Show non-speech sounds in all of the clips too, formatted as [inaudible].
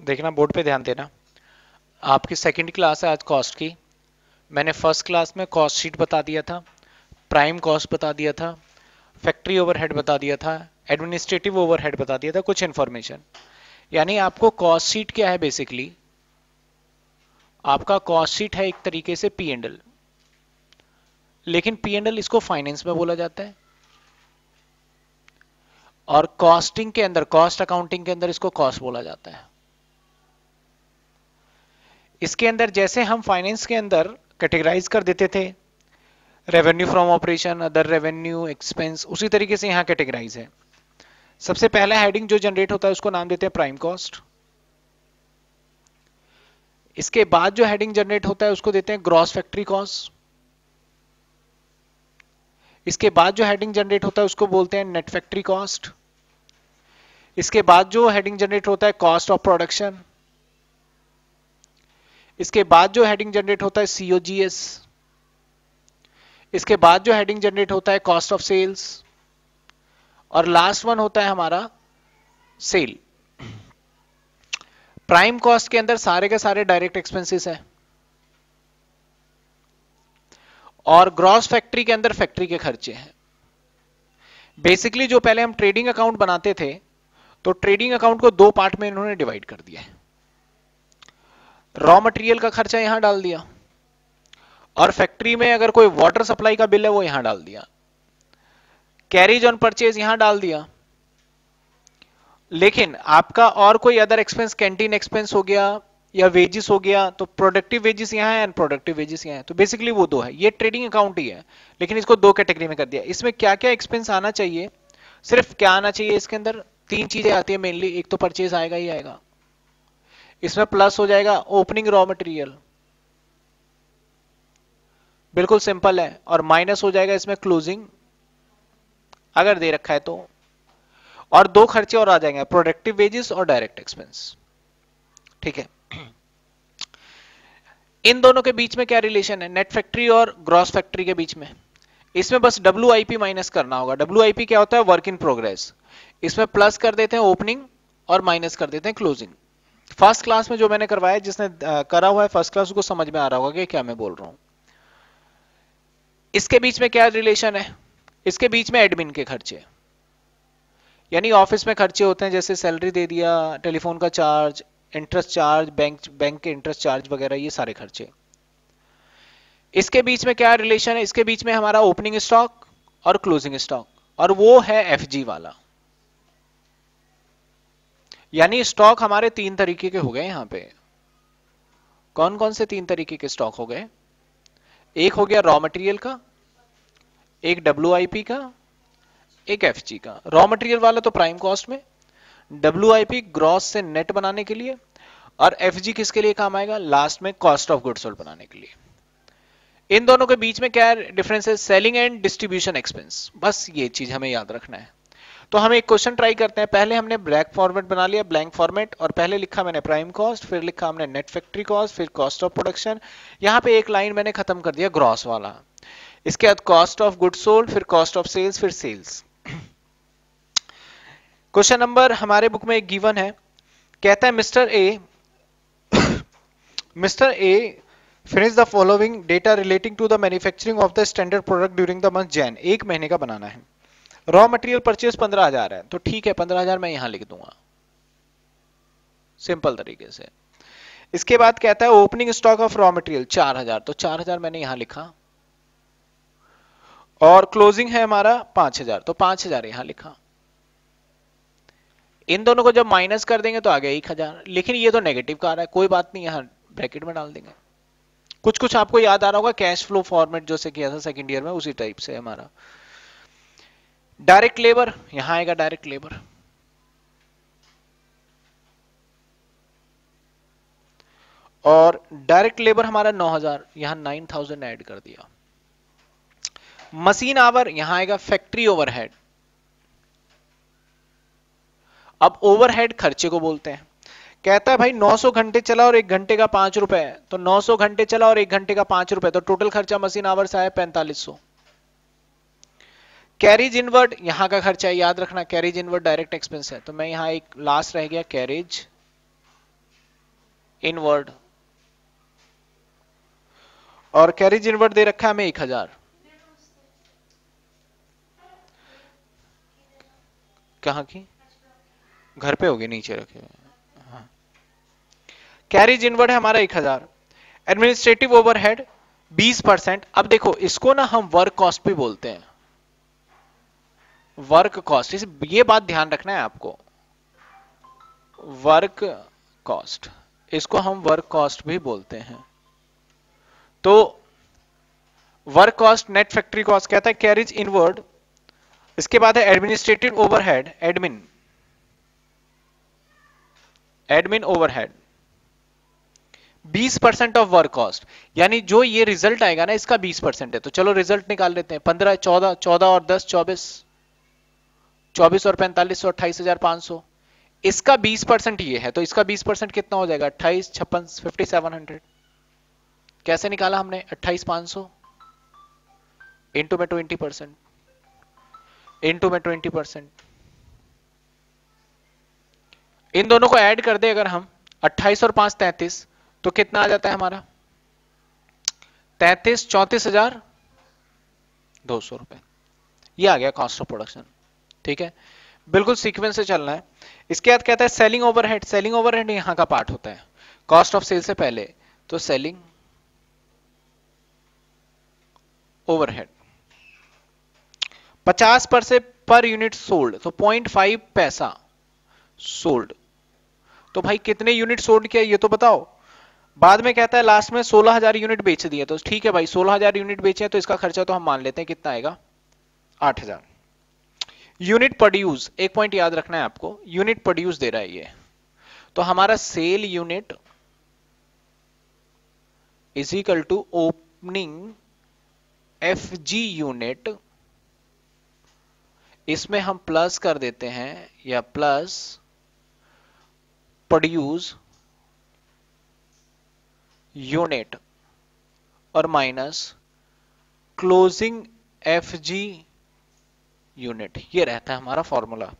देखना, बोर्ड पे ध्यान देना। आपकी सेकंड क्लास है आज कॉस्ट की। मैंने फ़र्स्ट क्लास में कॉस्ट शीट बता दिया था प्राइम कॉस्ट बता दिया था फैक्ट्री ओवरहेड बता दिया था एडमिनिस्ट्रेटिव ओवरहेड बता दिया था, कुछ इंफॉर्मेशन यानी आपको कॉस्ट शीट क्या है बेसिकली आपका कॉस्ट शीट है एक तरीके से पी एंडल लेकिन पी एंडल इसको फाइनेंस में बोला जाता है। और कॉस्टिंग के अंदर कॉस्ट अकाउंटिंग के अंदर इसको कॉस्ट बोला जाता है। इसके अंदर जैसे हम फाइनेंस के अंदर कैटेगराइज कर देते थे revenue from operation other revenue expense उसी तरीके से यहाँ कैटेगराइज है। सबसे पहला हेडिंग जो जनरेट होता है, उसको नाम देते हैं प्राइम कॉस्ट इसके बाद जो हेडिंग जनरेट होता है, उसको देते हैं ग्रॉस फैक्ट्री कॉस्ट इसके बाद जो हेडिंग जनरेट होता है, उसको बोलते हैं नेट फैक्ट्री कॉस्ट इसके बाद जो हेडिंग जनरेट होता है कॉस्ट ऑफ़ प्रोडक्शन इसके बाद जो हेडिंग जनरेट होता है सीओजीएस इसके बाद जो हेडिंग जनरेट होता है कॉस्ट ऑफ़ सेल्स और लास्ट वन होता है हमारा सेल प्राइम कॉस्ट के अंदर सारे के सारे डायरेक्ट एक्सपेंसेस है. और ग्रॉस फैक्ट्री के अंदर फैक्ट्री के खर्चे हैं. बेसिकली जो पहले हम ट्रेडिंग अकाउंट बनाते थे तो ट्रेडिंग अकाउंट को दो पार्ट में इन्होंने डिवाइड कर दिया है. रॉ मटेरियल का खर्चा यहाँ डाल दिया। और फैक्ट्री में अगर कोई वाटर सप्लाई का बिल है, वो यहाँ डाल दिया। कैरीज ऑन परचेज यहाँ डाल दिया। लेकिन आपका और कोई अदर एक्सपेंस कैंटीन एक्सपेंस हो गया, या वेजिस हो गया तो प्रोडक्टिव वेजिस यहाँ है एंड प्रोडक्टिव वेजिस यहाँ है। तो बेसिकली वो दो है। ये ट्रेडिंग अकाउंट ही है। लेकिन इसको दो कैटेगरी में कर दिया। इसमें क्या क्या एक्सपेंस आना चाहिए? सिर्फ़ क्या आना चाहिए इसके अंदर? तीन चीज़ें आती है मेनली एक तो परचेज आएगा ही आएगा। इसमें प्लस हो जाएगा ओपनिंग रॉ मटेरियल बिल्कुल सिंपल है और माइनस हो जाएगा इसमें क्लोजिंग अगर दे रखा है तो। और दो खर्चे और आ जाएँगे प्रोडक्टिव वेजेस और डायरेक्ट एक्सपेंस ठीक है। इन दोनों के बीच में क्या रिलेशन है? नेट फैक्ट्री और ग्रॉस फैक्ट्री के बीच में। इसमें बस डब्ल्यू माइनस करना होगा। डब्ल्यू क्या होता है? वर्क इन प्रोग्रेस इसमें प्लस कर देते हैं ओपनिंग और माइनस कर देते हैं क्लोजिंग फ़र्स्ट क्लास में जो मैंने करवाया, जिसने करा हुआ है फ़र्स्ट क्लास को समझ में आ रहा होगा कि क्या मैं बोल रहा हूँ। इसके बीच में क्या रिलेशन है? इसके बीच में एडमिन के खर्चे। यानी ऑफ़िस में खर्चे होते हैं, जैसे सैलरी दे दिया, टेलीफोन का charge, interest charge, bank bank के इंटरेस्ट चार्ज वगैरह, ये सारे खर्चे। इसके बीच में क्या रिलेशन है? इसके बीच में हमारा ओपनिंग स्टॉक और क्लोजिंग स्टॉक। और वो है एफजी वाला। यानी स्टॉक हमारे तीन तरीके के हो गए यहाँ पे। कौन कौन से तीन तरीके के स्टॉक हो गए? एक हो गया रॉ मटेरियल का, एक डब्ल्यू का, एक एफजी का। रॉ मटेरियल वाला तो प्राइम कॉस्ट में डब्ल्यू ग्रॉस से नेट बनाने के लिए और एफजी किसके लिए काम आएगा? लास्ट में कॉस्ट ऑफ़ गुड सोल्ड बनाने के लिए। इन दोनों के बीच में क्या डिफरेंस है? सेलिंग एंड डिस्ट्रीब्यूशन एक्सपेंस बस ये चीज़ हमें याद रखना है। तो हम एक क्वेश्चन ट्राई करते हैं। पहले हमने ब्लैक फॉर्मेट बना लिया ब्लैंक फॉर्मेट और पहले लिखा मैंने प्राइम कॉस्ट फिर लिखा हमने नेट फैक्ट्री कॉस्ट फिर कॉस्ट ऑफ़ प्रोडक्शन यहाँ पे एक लाइन मैंने खत्म कर दिया ग्रॉस वाला। इसके बाद कॉस्ट ऑफ़ गुड सोल्ड फिर कॉस्ट ऑफ़ सेल्स फिर सेल्स क्वेश्चन नंबर हमारे बुक में एक गिवन है। कहता है mister A mister A finish the following data relating to the manufacturing of the standard product during the month Jan एक महीने का बनाना है। रॉ मटेरियल परचेज पंद्रह हज़ार है। तो ठीक है, पंद्रह हज़ार मैं यहाँ लिख दूँगा। सिंपल तरीके से। इसके बाद कहता है opening stock of raw material चार हज़ार। तो चार हज़ार मैंने यहाँ लिखा। और क्लोजिंग है हमारा पाँच हज़ार। तो पाँच हज़ार यहाँ लिखा। इन दोनों को जब माइनस कर देंगे तो आ गया एक हज़ार। लेकिन ये तो नेगेटिव का आ रहा है, कोई बात नहीं, यहाँ ब्रैकेट में डाल देंगे। कुछ कुछ आपको याद आ रहा होगा कैश फ्लो फॉर्मेट जो से किया था सेकंड ईयर में, उसी टाइप से हमारा। डायरेक्ट लेबर यहाँ आएगा डायरेक्ट लेबर और डायरेक्ट लेबर हमारा 9000 यहाँ 9000 ऐड कर दिया. मशीन आवर यहाँ आएगा फैक्ट्री ओवरहेड अब ओवरहेड खर्चे को बोलते हैं. कहता है भाई 900 घंटे चला और एक घंटे का पाँच रुपए तो 900 घंटे चला और एक घंटे का पाँच रुपए तो टोटल खर्चा मशीन आवर से आया पैंतालीस सौ. कैरिज इनवर्ड यहाँ का खर्चा है याद रखना कैरिज इनवर्ड डायरेक्ट एक्सपेंस है। तो मैं यहाँ एक लास्ट रह गया कैरिज इनवर्ड और कैरेज इनवर्ड दे रखा है हमें एक हज़ार। कहाँ की? घर पे होगी, नीचे रखे। हुए कैरेज इनवर्ड है हमारा एक हज़ार। एडमिनिस्ट्रेटिव ओवरहेड बीस परसेंट। अब देखो, इसको ना हम वर्क कॉस्ट भी बोलते हैं। वर्क कॉस्ट इस, ये बात ध्यान रखना है आपको। वर्क कॉस्ट इसको हम वर्क कॉस्ट भी बोलते हैं। तो work cost net factory cost कहता है कैरिज इनवर्ड इसके बाद है administrative overhead admin admin overhead 20 percent of work cost यानी जो ये रिज़ल्ट आएगा ना, इसका 20 परसेंट है। तो चलो रिज़ल्ट निकाल लेते हैं। 15 14 14 और 10 24 24 और 45 सौ अट्ठाईस हज़ार पाँच सौ। इसका 20 परसेंट ये है तो इसका 20 परसेंट कितना हो जाएगा? अट्ठाईस, छप्पन फिफ्टी सेवन हंड्रेड कैसे निकाला हमने? अट्ठाईस पाँच सौ। इंटू में ट्वेंटी परसेंट। इंटू में ट्वेंटी परसेंट। इन दोनों को ऐड कर दे अगर हम। 28 और पाँच, तैतीस। तो कितना आ जाता है हमारा? तैतीस, चौतीस हज़ार दो सौ रुपए। ये आ गया कॉस्ट ऑफ़ प्रोडक्शन ठीक है? बिल्कुल सीक्वेंस से चलना है। इसके बाद कहता है सेलिंग ओवरहेड सेलिंग ओवरहेड यहाँ का पार्ट होता है। कॉस्ट ऑफ़ सेल से पहले तो सेलिंग ओवरहेड 50 पर से पर यूनिट सोल्ड तो 0.5 पैसा सोल्ड तो भाई कितने यूनिट सोल्ड किया ये तो बताओ। बाद में कहता है लास्ट में 16000 यूनिट बेच दिए तो ठीक है भाई 16000 यूनिट बेचे तो इसका खर्चा तो हम मान लेते हैं कितना आएगा? 8000 यूनिट प्रोड्यूस, एक पॉइंट याद रखना है आपको, यूनिट प्रोड्यूस दे रहा है ये। तो हमारा sale unit is equal to opening F G unit इसमें हम प्लस कर देते हैं, या प्लस प्रोड्यूस यूनिट और minus closing F G unit ये रहता है हमारा फॉर्मूला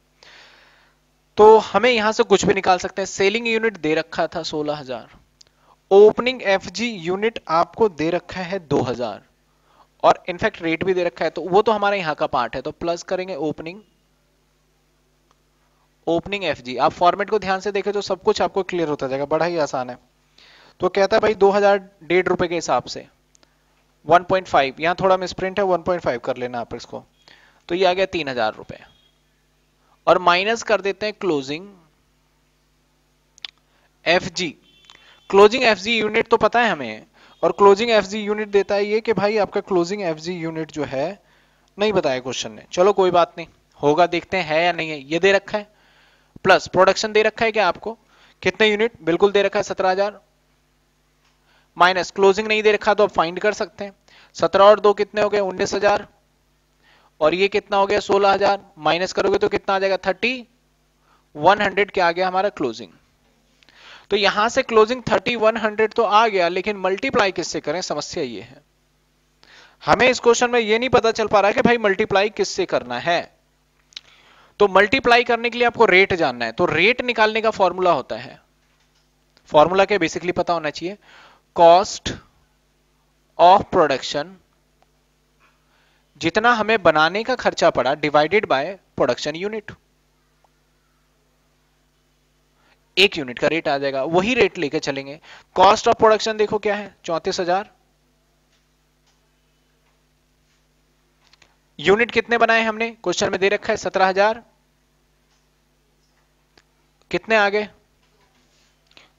तो हमें यहाँ से कुछ भी निकाल सकते हैं. सेलिंग यूनिट दे रखा था 16000 ओपनिंग एफजी यूनिट आपको दे रखा है 2000 और इनफैक्ट रेट भी दे रखा है. तो वो तो हमारे यहाँ का पार्ट है. तो प्लस करेंगे ओपनिंग ओपनिंग एफजी आप फॉर्मेट को ध्यान से देखें तो सब कुछ आपको क्लियर होता जाएगा. बड़ा ही आसान है. तो कहता है भाई दो हज़ार डेढ़ रुपए के हिसाब से. 1.5 यहाँ थोड़ा मिसप्रिंट है. 1.5 कर लेना आप इसको. तो ये आ गया तीन हज़ार रुपए। और माइनस कर देते हैं closing F G closing F G unit तो पता है हमें, और क्लोजिंग एफ़ जी यूनिट देता है ये कि भाई आपका क्लोजिंग एफ़ जी यूनिट जो है, नहीं बताया क्वेश्चन ने। चलो कोई बात नहीं, होगा, देखते हैं, है या नहीं है, ये दे रखा है। प्लस प्रोडक्शन दे रखा है क्या आपको? कितने यूनिट बिल्कुल दे रखा है सत्रह हज़ार। माइनस क्लोजिंग नहीं दे रखा तो आप फाइंड कर सकते हैं। सत्रह और दो कितने हो गए? उन्नीस हज़ार। और ये कितना हो गया सोलह हज़ार? माइनस करोगे तो कितना आ जाएगा? थर्टी। वन हंड्रेड क्या आ गया हमारा? क्लोजिंग। तो यहाँ से क्लोजिंग थर्टी, वन हंड्रेड तो आ गया, लेकिन मल्टीप्लाई किससे करें? समस्या ये है। हमें इस क्वेश्चन में ये नहीं पता चल पा रहा है कि भाई मल्टीप्लाई किससे करना है। तो मल्टीप्लाई करने के लिए आपको रेट जानना है। तो रेट निकालने का फॉर्मूला होता है। फॉर्मूला क्या? बेसिकली पता होना चाहिए। कॉस्ट ऑफ़ प्रोडक्शन जितना हमें बनाने का खर्चा पड़ा डिवाइडेड बाय प्रोडक्शन यूनिट एक यूनिट का रेट आ जाएगा, वही रेट लेके चलेंगे। कॉस्ट ऑफ़ प्रोडक्शन देखो क्या है? चौंतीस हज़ार। यूनिट कितने बनाए हमने? क्वेश्चन में दे रखा है सत्रह हज़ार। कितने आ गए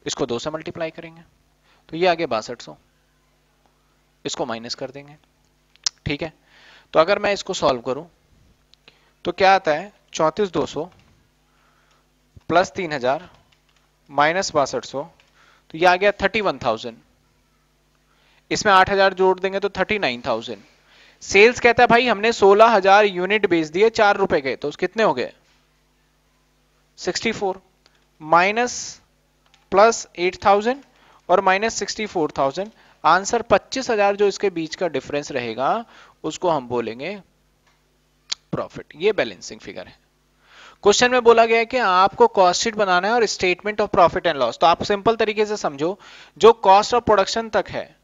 इसको दो से मल्टीप्लाई करेंगे। तो ये आगे बासठ सौ। इसको माइनस कर देंगे। ठीक है? तो अगर मैं इसको सॉल्व करूँ तो क्या आता है? चौंतीस दो सौ प्लस तीन हज़ार माइनस बासठ सौ तो ये आ गया थर्टी वन थाउज़ेंड इसमें आठ हज़ार जोड़ देंगे तो थर्टी नाइन थाउज़ेंड सेल्स कहता है, भाई, हमने सोलह हज़ार यूनिट बेच दिए, चार रुपए के तो कितने हो गए? Sixty four minus plus eight thousand और minus sixty four thousand answer पच्चीस हज़ार जो इसके बीच का डिफरेंस रहेगा उसको हम बोलेंगे प्रॉफिट ये बैलेंसिंग फिगर है। क्वेश्चन में बोला गया है कि आपको कॉस्ट शीट बनाना है और statement of profit and loss तो आप सिंपल तरीके से समझो, जो कॉस्ट ऑफ़ प्रोडक्शन तक है,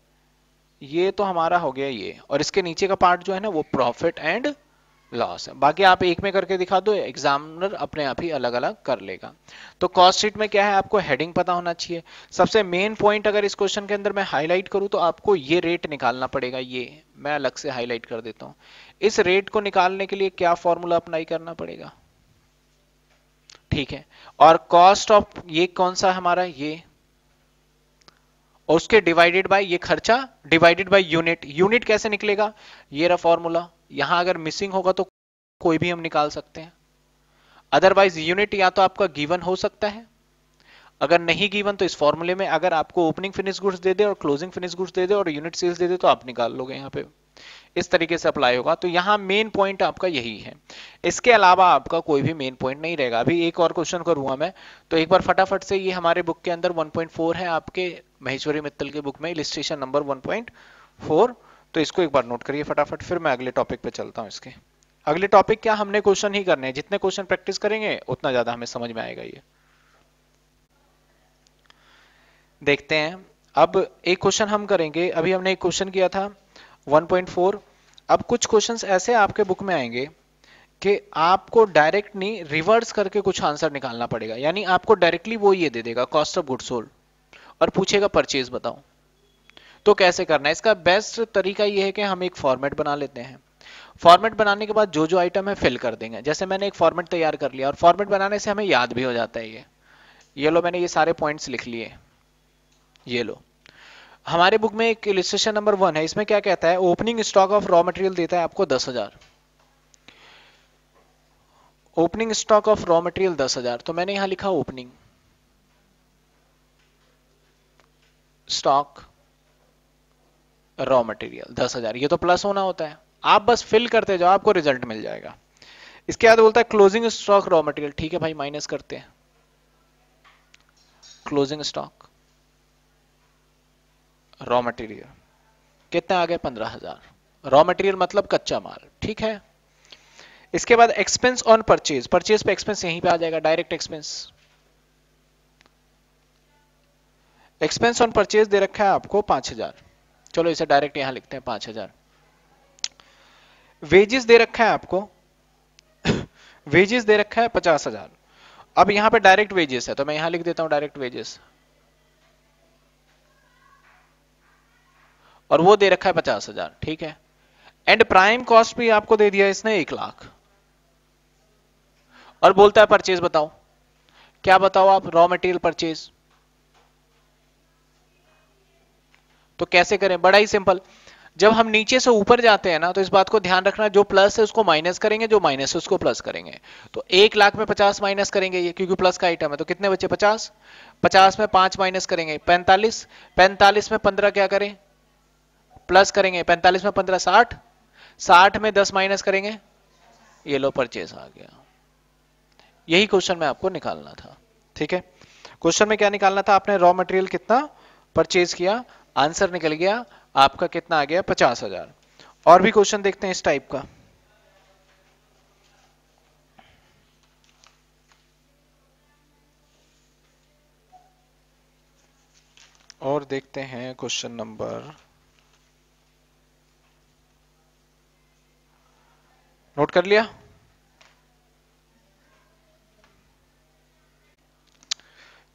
ये तो हमारा हो गया ये। और इसके नीचे का पार्ट जो है ना, वो प्रॉफिट एंड लॉस बाकी आप एक में करके दिखा दो एग्जामिनर अपने आप ही अलग अलग कर लेगा। तो कॉस्ट शीट में क्या है, आपको हेडिंग पता होना चाहिए। सबसे मेन पॉइंट अगर इस क्वेश्चन के अंदर मैं हाईलाइट करूँ तो आपको ये रेट निकालना पड़ेगा, ये मैं अलग से हाईलाइट कर देता हूँ। इस रेट को निकालने के लिए क्या फॉर्मूला अप्लाई करना पड़ेगा? ठीक है। और कॉस्ट ऑफ़ ये कौन सा हमारा? ये और उसके डिवाइडेड बाय ये खर्चा डिवाइडेड बाय यूनिट यूनिट कैसे निकलेगा? ये रहा फॉर्मूला यहाँ अगर मिसिंग होगा तो कोई भी हम निकाल सकते हैं। अदरवाइज़ यूनिट या तो आपका गिवन हो सकता है। अगर नहीं गिवन तो इस फॉर्मूले में अगर आपको ओपनिंग फिनिश गुड्स दे दे और क्लोजिंग फिनिश गुड्स दे दे और यूनिट सेल्स दे दे तो आप निकाल लोगे यहाँ पे। इस तरीके से अप्लाई होगा। तो यहाँ मेन पॉइंट आपका यही है। इसके अलावा आपका कोई भी मेन पॉइंट नहीं रहेगा। अभी एक और क्वेश्चन करूँगा मैं। तो एक बार फटाफट से ये हमारे बुक के अंदर 1.4 है आपके। महेश्वरी मित्तल के बुक में इलिस्ट्रेशन नंबर 1.4 तो इसको एक बार नोट करिए फटाफट, फिर मैं अगले टॉपिक पे चलता हूँ इसके। अगले टॉपिक क्या हमने क्वेश्चन ही करने हैं? जितने क्वेश्चन प्रैक्टिस करेंगे, उतना ज़्यादा हमें समझ में आएगा ये। देखते हैं। अब एक क्वेश्चन हम करेंगे। अभी हमने एक क्वेश्चन किया था 1.4 अब कुछ क्वेश्चंस ऐसे आपके बुक में आएँगे कि आपको डायरेक्ट नहीं रिवर्स करके कुछ आंसर निकालना पड़ेगा। यानी आपको डायरेक्टली वो ये दे देगा कॉस्ट ऑफ़ गुड सोल्ड और पूछेगा परचेज बताओ। तो कैसे करना है? इसका बेस्ट तरीका यह है कि हम एक फॉर्मेट बना लेते हैं। फॉर्मेट बनाने के बाद जो जो आइटम है फिल कर देंगे। जैसे मैंने एक फॉर्मेट तैयार कर लिया और फॉर्मेट बनाने से हमें याद भी हो जाता है ये। ये लो, मैंने ये सारे पॉइंट्स लिख लिए। ये लो। हमारे बुक में एक इलिस्ट्रेशन नंबर वन है। इसमें क्या कहता है? Opening stock of raw material देता है आपको दस हज़ार। Opening stock of raw material दस हज़ार। तो मैंने यहाँ लिखा ओपनिंग स्टॉक रॉ मटेरियल दस हज़ार। ये तो प्लस होना होता है। आप बस फिल करते जाओ, आपको रिज़ल्ट मिल जाएगा। इसके बाद बोलता है क्लोजिंग स्टॉक रॉ मटेरियल ठीक है भाई माइनस करते हैं। क्लोजिंग स्टॉक रॉ मटेरियल कितने आ गए? पंद्रह हज़ार। रॉ मटेरियल मतलब कच्चा माल। ठीक है? इसके बाद एक्सपेंस ऑन परचेज परचेज पे एक्सपेंस यहीं पे आ जाएगा। Direct expense expense on purchase दे रखा है आपको पाँच हज़ार। चलो इसे डायरेक्ट यहाँ लिखते हैं, पाँच हज़ार। वेजेस दे रखा है आपको [coughs] वेजेस दे रखा है पचास हज़ार। अब यहाँ पे डायरेक्ट वेजेस है तो मैं यहाँ लिख देता हूँ डायरेक्ट वेजेस और वो दे रखा है पचास हज़ार, ठीक है? एंड प्राइम कॉस्ट भी आपको दे दिया इसने एक लाख। और बोलता है परचेज बताओ। क्या बताओ आप? रॉ मटेरियल परचेज तो कैसे करें? बड़ा ही सिंपल। जब हम नीचे से ऊपर जाते हैं ना तो इस बात को ध्यान रखना, जो प्लस है उसको माइनस करेंगे, जो माइनस है उसको प्लस करेंगे। तो एक लाख में पचास माइनस करेंगे ये, क्योंकि प्लस का आइटम है। तो कितने बचे? पचास। पचास में पाँच माइनस करेंगे, पैंतालीस। पैंतालीस में पंद्रह क्या करें? प्लस करेंगे, पैंतालीस में पंद्रह, साठ। साठ में दस माइनस करेंगे, ये लो परचेज आ गया। यही क्वेश्चन में आपको निकालना था, ठीक है? क्वेश्चन में क्या निकालना था? आपने रॉ मटेरियल कितना परचेज किया? आंसर निकल गया, आपका कितना आ गया? पचास हज़ार। और भी क्वेश्चन देखते हैं इस टाइप का। और देखते हैं क्वेश्चन नंबर। नोट कर लिया?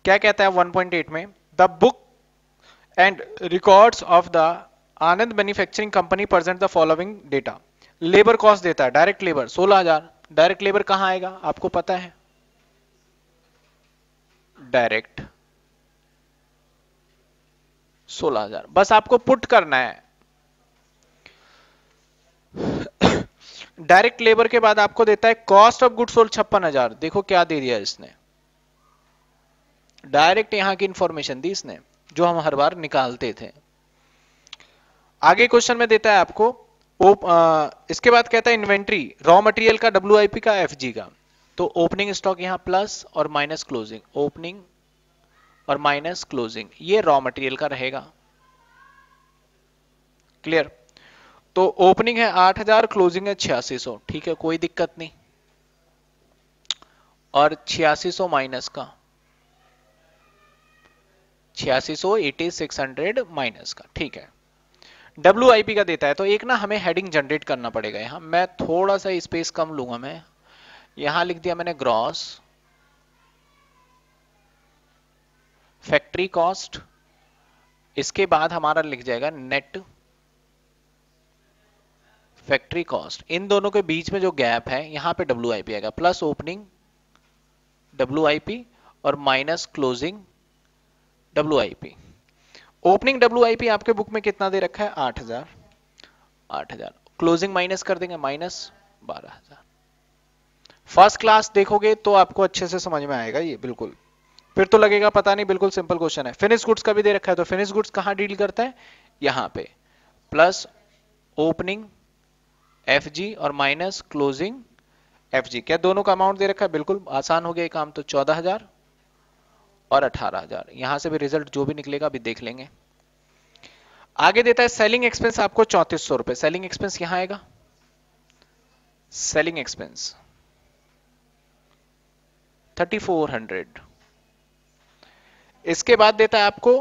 क्या कहता है 1.8 में? The book and records of the Anand manufacturing company present the following data labour cost देता है डायरेक्ट लेबर सोलह हज़ार। डायरेक्ट लेबर कहाँ आएगा? आपको पता है? डायरेक्ट सोलह हज़ार। बस आपको पुट करना है। डायरेक्ट लेबर के बाद आपको देता है कॉस्ट ऑफ़ गुड सोल्ड छप्पन हज़ार। देखो क्या दे दिया इसने। डायरेक्ट यहाँ की इंफॉर्मेशन दी इसने। जो हम हर बार निकालते थे। आगे क्वेश्चन में देता है आपको आ, इसके बाद कहता है इन्वेंट्री रॉ मटेरियल का डब्ल्यूआईपी का एफजी का। तो ओपनिंग स्टॉक यहाँ प्लस और माइनस क्लोजिंग ओपनिंग और माइनस क्लोजिंग ये रॉ मटेरियल का रहेगा। क्लियर तो ओपनिंग है 8000 क्लोजिंग है छियासी ठीक है कोई दिक्कत नहीं। और छियासी माइनस का। छियासी सौ एटी सिक्स हंड्रेड माइनस का, ठीक है। डब्ल्यू आई पी का देता है तो एक ना हमें हेडिंग जनरेट करना पड़ेगा यहाँ। मैं थोड़ा सा स्पेस कम लूँगा मैं। यहाँ लिख दिया मैंने ग्रॉस फैक्ट्री कॉस्ट इसके बाद हमारा लिख जाएगा नेट फैक्ट्री कॉस्ट इन दोनों के बीच में जो गैप है, यहाँ पे पी आएगा प्लस ओपनिंग डब्ल्यू और minus closing P opening P आपके बुक में कितना दे रखा है? आठ हज़ार। आठ हज़ार। क्लोजिंग माइनस कर देंगे माइनस बारह हज़ार। फ़र्स्ट क्लास देखोगे तो आपको अच्छे से समझ में आएगा ये, बिल्कुल। फिर तो लगेगा, पता नहीं, बिल्कुल सिंपल क्वेश्चन है। फिनिश गुड्स का भी दे रखा है तो फिनिश गुड्स कहाँ डील करता है? यहाँ पे। प्लस ओपनिंग एफ़ जी और माइनस क्लोजिंग एफ़ जी क्या दोनों का अमाउंट दे रखा है? बिल्कुल आसान हो गया काम तो चौदह हज़ार। और अठारह हज़ार। यहाँ से भी रिज़ल्ट जो भी निकलेगा अभी देख लेंगे। आगे देता है सेलिंग एक्सपेंस आपको चौंतीस सौ रुपए। सेलिंग एक्सपेंस यहाँ आएगा। Selling expense thirty four hundred. इसके बाद देता है आपको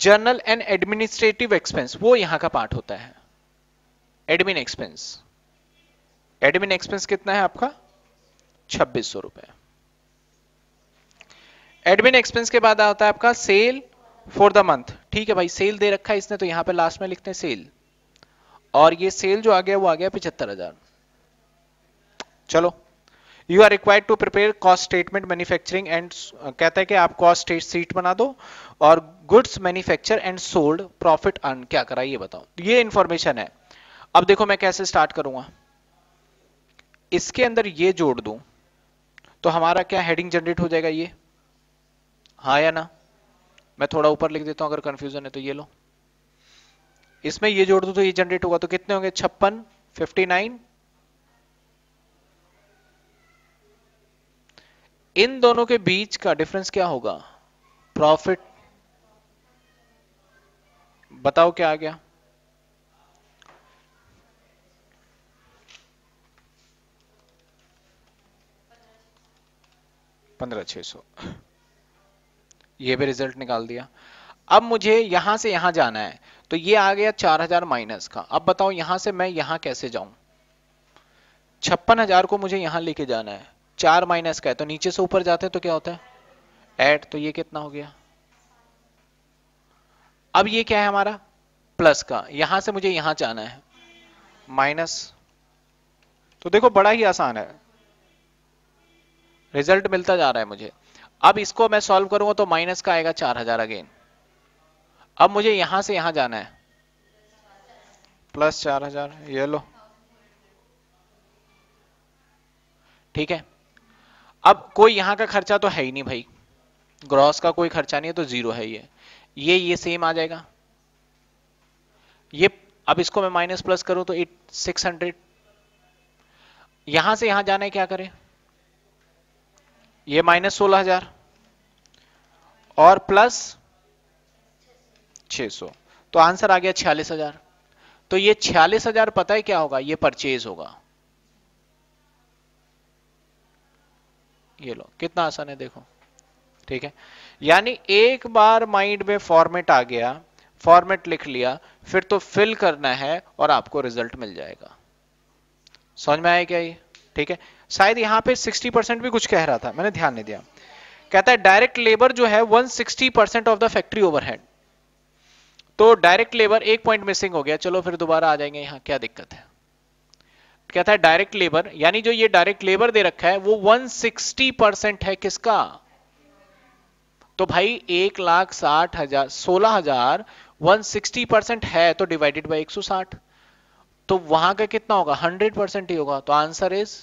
जर्नल एंड एडमिनिस्ट्रेटिव एक्सपेंस वो यहाँ का पार्ट होता है। एडमिन एक्सपेंस एडमिन एक्सपेंस कितना है आपका? छब्बीस सौ रुपए। एडमिन एक्सपेंस के बाद आता है आपका सेल फॉर द मंथ ठीक है भाई, सेल दे रखा है इसने तो यहाँ पे लास्ट में लिखते हैं सेल। और ये सेल जो आ गया, वो आ गया पिछहत्तर हज़ार। चलो। You are required to prepare cost statement manufacturing and कहता है कि आप कॉस्ट सीट बना दो और goods manufacture and sold profit earn क्या करा, ये बताओ। ये इंफॉर्मेशन है। अब देखो मैं कैसे स्टार्ट करूँगा। इसके अंदर ये जोड़ दूँ तो हमारा क्या हेडिंग जनरेट हो जाएगा ये? हाँ या ना? मैं थोड़ा ऊपर लिख देता हूँ, अगर कंफ्यूजन है तो ये लो। इसमें ये जोड़ दो तो ये जनरेट होगा। तो कितने होंगे? छप्पन फिफ्टी नाइन इन दोनों के बीच का डिफरेंस क्या होगा? प्रॉफिट बताओ क्या आ गया? पंद्रह, छह सौ। ये भी रिज़ल्ट निकाल दिया। अब मुझे यहाँ से यहाँ जाना है तो ये आ गया चार हज़ार माइनस का। अब बताओ यहाँ से मैं यहाँ कैसे जाऊँ? छप्पन हज़ार को मुझे यहाँ लेके जाना है। चार माइनस का है तो नीचे से ऊपर जाते हैं तो क्या होता है? एड तो ये कितना हो गया? अब ये क्या है हमारा? प्लस का। यहाँ से मुझे यहाँ जाना है। माइनस तो देखो, बड़ा ही आसान है। रिज़ल्ट मिलता जा रहा है मुझे। अब इसको मैं सॉल्व करूँगा तो माइनस का आएगा चार हज़ार अगेन अब मुझे यहाँ से यहाँ जाना है. प्लस चार हज़ार ये लो. ठीक है? अब कोई यहाँ का खर्चा तो है ही नहीं भाई. ग्रॉस का कोई खर्चा नहीं है तो ज़ीरो है ये. ये ये सेम आ जाएगा. ये अब इसको मैं माइनस प्लस करूँ तो एट सिक्स हंड्रेड यहाँ से यहाँ जाना है क्या करें? ये माइनस सोलह हज़ार। और प्लस छ सौ। तो आंसर आ गया छियालीस हज़ार। तो ये छियालीस हज़ार पता है क्या होगा? ये परचेज होगा। ये लो, कितना आसान है देखो। ठीक है? यानी एक बार माइंड में फॉर्मेट आ गया, फॉर्मेट लिख लिया, फिर तो फिल करना है और आपको रिज़ल्ट मिल जाएगा। समझ में आया क्या ये? ठीक है? शायद यहाँ पे 60 परसेंट भी कुछ कह रहा था, मैंने ध्यान नहीं दिया। कहता है डायरेक्ट लेबर जो है 160 percent of the factory overhead तो डायरेक्ट लेबर एक पॉइंट मिसिंग हो गया। चलो फिर दोबारा आ जाएँगे यहाँ, क्या दिक्कत है? कहता है डायरेक्ट लेबर यानी जो ये डायरेक्ट लेबर दे रखा है, वो 160 परसेंट है किसका? तो भाई, एक लाख साठ हज़ार, सोलह हज़ार वन सिक्सटी परसेंट है तो डिवाइडेड बाई एक सौ साठ। तो वहाँ का कितना होगा? हंड्रेड परसेंट ही होगा। तो आंसर इज़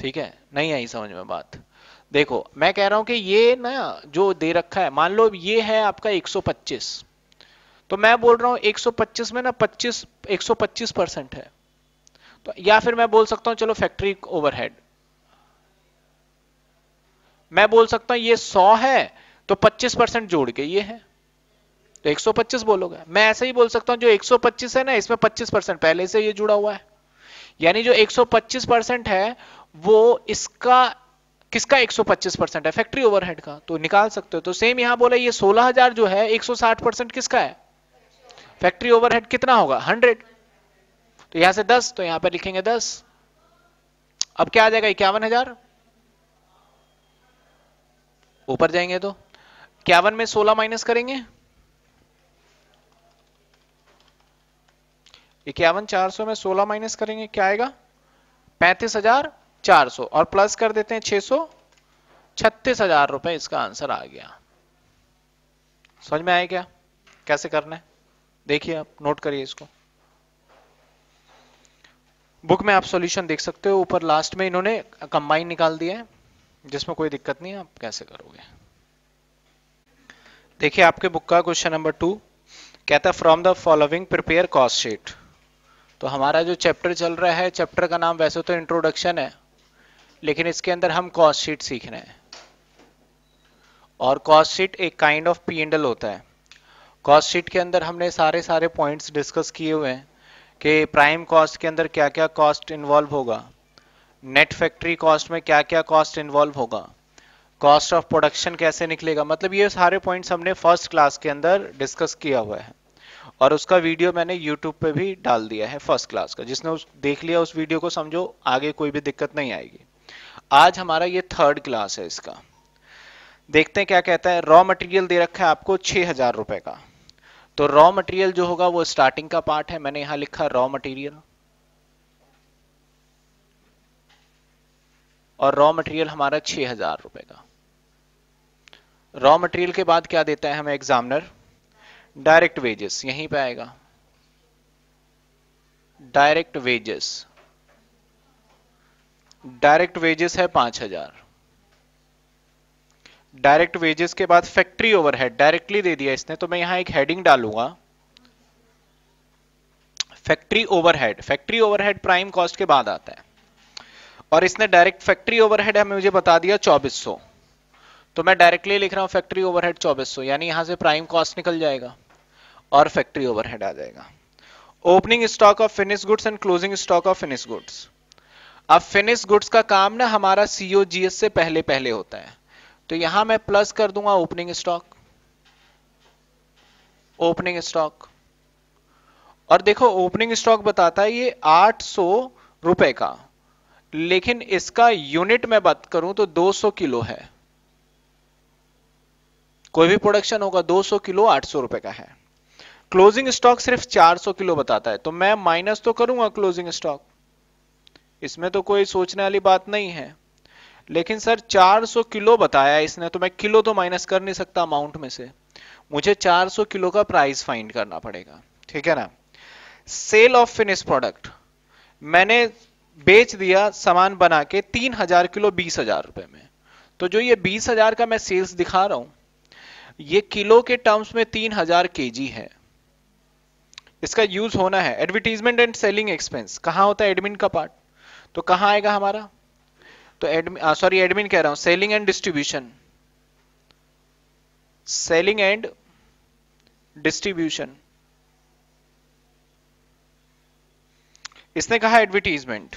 ठीक है? नहीं आई समझ में बात। देखो, मैं कह रहा हूँ कि ये ना जो दे रखा है, मान लो ये है आपका 125 तो मैं बोल रहा हूँ 125 में ना 25 125 परसेंट है। तो या फिर मैं बोल सकता हूँ, चलो फैक्ट्री ओवरहेड। मैं बोल सकता हूँ ये 100 है तो 25 परसेंट जोड़ के ये है। तो 125 बोलोगे? मैं ऐसे ही बोल सकता हूँ, जो 125 है ना, इसमें 25 परसेंट, पहले से ये जुड़ा हुआ है। यानी जो 125 परसेंट है, वो इसका, किसका 125 परसेंट है? फैक्ट्री ओवरहेड का। तो निकाल सकते हो। तो सेम यहाँ बोला, ये 16000 जो है 160 परसेंट किसका है? फैक्ट्री ओवरहेड कितना होगा? 100 तो यहाँ से 10 तो यहाँ पर लिखेंगे 10 अब क्या आ जाएगा? इक्यावन हज़ार। ऊपर जाएँगे तो? इक्यावन में 16 माइनस करेंगे? इक्यावन चार सौ में 16 माइनस करेंगे, क्या आएगा? पैंतीस हज़ार चार सौ और प्लस कर देते हैं छह सौ, छत्तीस हज़ार रुपए इसका आंसर आ गया। समझ में आया क्या? कैसे करना है? देखिए आप, नोट करिए इसको। बुक में आप सॉल्यूशन देख सकते हो, ऊपर लास्ट में इन्होंने कंबाइन निकाल दिया है, जिसमें कोई दिक्कत नहीं है, आप कैसे करोगे? देखिए आपके बुक का क्वेश्चन नंबर टू, कहता है from the following prepare cost sheet तो हमारा जो चैप्टर चल रहा है चैप्टर का नाम वैसे तो इंट्रोडक्शन है, लेकिन इसके अंदर हम कॉस्ट शीट सीख रहे हैं। और कॉस्ट शीट एक kind of P and L होता है। कॉस्ट शीट के अंदर हमने सारे सारे पॉइंट्स डिस्कस किए हुए हैं कि प्राइम कॉस्ट के अंदर क्या क्या कॉस्ट इन्वॉल्व होगा। नेट फैक्ट्री कॉस्ट में क्या क्या कॉस्ट इन्वॉल्व होगा। कॉस्ट ऑफ़ प्रोडक्शन कैसे निकलेगा। मतलब ये सारे पॉइंट्स हमने फ़र्स्ट क्लास के अंदर डिस्कस किया हुआ है। और उसका वीडियो मैंने यूट्यूब पे भी डाल दिया है फ़र्स्ट क्लास का। जिसने उस, देख लिया उस वीडियो को समझो, आगे कोई भी दिक्कत नहीं आएगी। आज हमारा ये थर्ड क्लास है इसका। देखते हैं क्या कहता है। रॉ मटेरियल दे रखा है आपको छह हज़ार रुपए का। तो रॉ मटेरियल जो होगा वो स्टार्टिंग का पार्ट है। मैंने यहाँ लिखा रॉ मटेरियल और रॉ मटेरियल हमारा छह हज़ार रुपए का। रॉ मटेरियल के बाद क्या देता है हमें एग्जामिनर डायरेक्ट वेजेस, यहीं पे आएगा। Direct wages. डायरेक्ट वेजेस है पाँच हज़ार। डायरेक्ट वेजेस के बाद फैक्ट्री ओवरहेड, डायरेक्टली दे दिया इसने तो मैं यहाँ एक हेडिंग डालूँगा। Factory overhead factory overhead prime cost के बाद आता है। और इसने डायरेक्ट फैक्ट्री ओवरहेड हमें मुझे बता दिया 2400 तो मैं डायरेक्टली लिख रहा हूँ फैक्ट्री ओवरहेड 2400 यानी यहाँ से प्राइम कॉस्ट निकल जाएगा। और फैक्ट्री ओवरहेड आ जाएगा। Opening stock of finish goods and closing stock of finish goods अब फिनिश गुड्स का काम ना हमारा सीओजीएस से पहले पहले होता है। तो यहाँ मैं प्लस कर दूँगा ओपनिंग स्टॉक ओपनिंग स्टॉक और देखो ओपनिंग स्टॉक बताता है ये आठ सौ रुपए का। लेकिन इसका यूनिट में बात करूँ तो 200 किलो है। कोई भी प्रोडक्शन होगा 200 किलो 800 रुपए का है। क्लोजिंग स्टॉक सिर्फ़ 400 किलो बताता है तो मैं माइनस तो करूँगा क्लोजिंग स्टॉक इसमें तो कोई सोचने वाली बात नहीं है। लेकिन सर 400 किलो बताया इसने तो मैं किलो तो माइनस कर नहीं सकता अमाउंट में से। मुझे 400 किलो का प्राइस फाइंड करना पड़ेगा, ठीक है ना? सेल ऑफ़ फिनिश प्रोडक्ट मैंने बेच दिया सामान बना के तीन हज़ार किलो बीस हज़ार रुपए में। तो जो ये बीस हज़ार का मैं सेल्स दिखा रहा हूँ, ये किलो के टर्म्स में तीन हज़ार के है। इसका यूज़ होना है। एडवर्टीजमेंट एंड सेलिंग एक्सपेंस कहाँ होता है एडमिन का पार्ट तो कहाँ आएगा हमारा? तो एडमिन सॉरी एडमिन कह रहा हूँ। Selling and distribution selling and distribution इसने कहा एडवर्टीजमेंट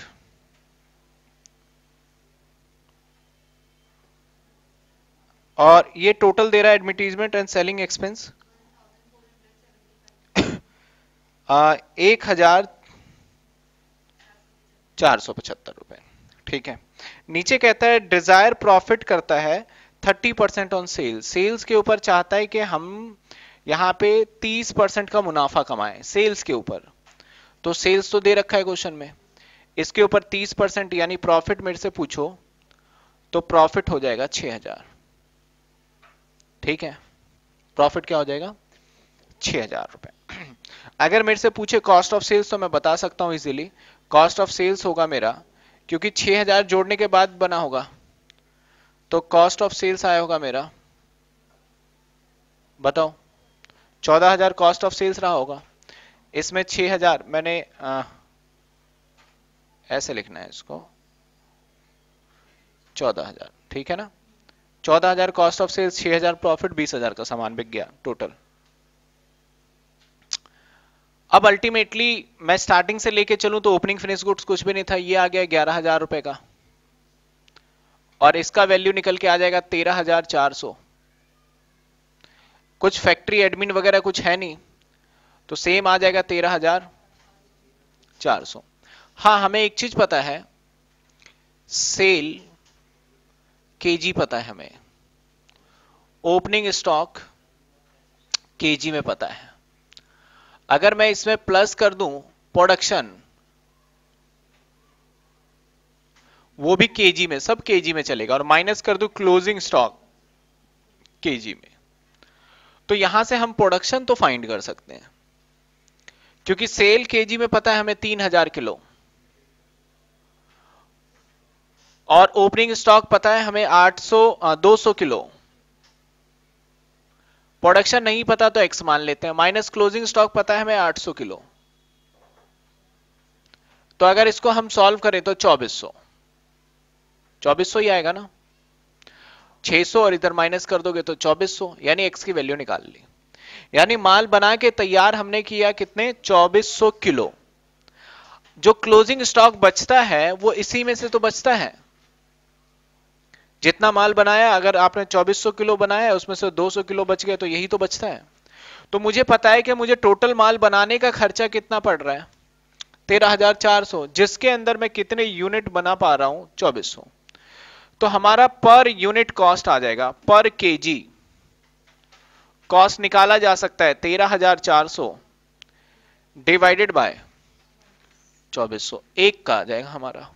और ये टोटल दे रहा है एडवर्टीजमेंट एंड सेलिंग एक्सपेंस एक हज़ार चार सौ पचहत्तर रुपए। ठीक है? नीचे कहता है डिज़ायर प्रॉफिट करता है thirty percent on sales sales के ऊपर चाहता है कि हम यहाँ पे तीस परसेंट का मुनाफा कमाएँ सेल्स के ऊपर। तो सेल्स तो दे रखा है क्वेश्चन में। इसके ऊपर तीस परसेंट यानी प्रॉफिट मेरे से पूछो तो प्रॉफिट हो जाएगा छह हज़ार। ठीक है? प्रॉफिट क्या हो जाएगा? छह हज़ार रुपए। [clears throat] अगर मेरे से पूछे कॉस्ट ऑफ़ सेल्स तो मैं बता सकता हूँ इजीली कॉस्ट ऑफ़ सेल्स होगा मेरा क्योंकि 6000 जोड़ने के बाद बना होगा। तो कॉस्ट ऑफ़ सेल्स आया होगा मेरा। बताओ 14000 कॉस्ट ऑफ़ सेल्स रहा होगा। इसमें 6000 मैंने आ, ऐसे लिखना है इसको। 14000 ठीक है ना? 14000 कॉस्ट ऑफ़ सेल्स 6000 प्रॉफिट 20000 का सामान बिक गया टोटल अब अल्टीमेटली मैं स्टार्टिंग से लेके चलूँ तो ओपनिंग फिनिश गुड्स कुछ भी नहीं था, ये आ गया ग्यारह हज़ार रुपए का। और इसका वैल्यू निकल के आ जाएगा तेरह हज़ार चार सौ। कुछ फैक्ट्री एडमिन वगैरह कुछ है नहीं तो सेम आ जाएगा तेरह हज़ार चार सौ। हाँ हमें एक चीज़ पता है सेल केजी पता है हमें। ओपनिंग स्टॉक केजी में पता है। अगर मैं इसमें प्लस कर दूँ प्रोडक्शन वो भी केजी में, सब केजी में चलेगा। और माइनस कर दूँ क्लोजिंग स्टॉक केजी में। तो यहाँ से हम प्रोडक्शन तो फाइंड कर सकते हैं। क्योंकि सेल केजी में पता है हमें तीन हज़ार किलो। और ओपनिंग स्टॉक पता है हमें 800 200 किलो। प्रोडक्शन नहीं पता तो एक्स मान लेते हैं। माइनस क्लोजिंग स्टॉक पता है हमें 800 किलो। तो अगर इसको हम सॉल्व करें तो 2400 2400 ही आएगा ना? 600 और इधर माइनस कर दोगे तो 2400 यानी एक्स की वैल्यू निकाल ली। यानी माल बना के तैयार हमने किया कितने? 2400 किलो। जो क्लोजिंग स्टॉक बचता है, वो इसी में से तो बचता है। जितना माल बनाया, अगर आपने 2400 किलो बनाया, उसमें से 200 किलो बच गए तो यही तो बचता है। तो मुझे पता है कि मुझे टोटल माल बनाने का खर्चा कितना पड़ रहा है? तेरह हज़ार चार सौ, जिसके अंदर मैं कितने यूनिट बना पा रहा हूँ? चौबीस सौ। तो हमारा पर यूनिट कॉस्ट आ जाएगा पर केजी कॉस्ट निकाला जा सकता है, तेरह हज़ार चार सौ डिवाइडेड बाय चौबीस सौ। एक का आ जाएगा हमारा।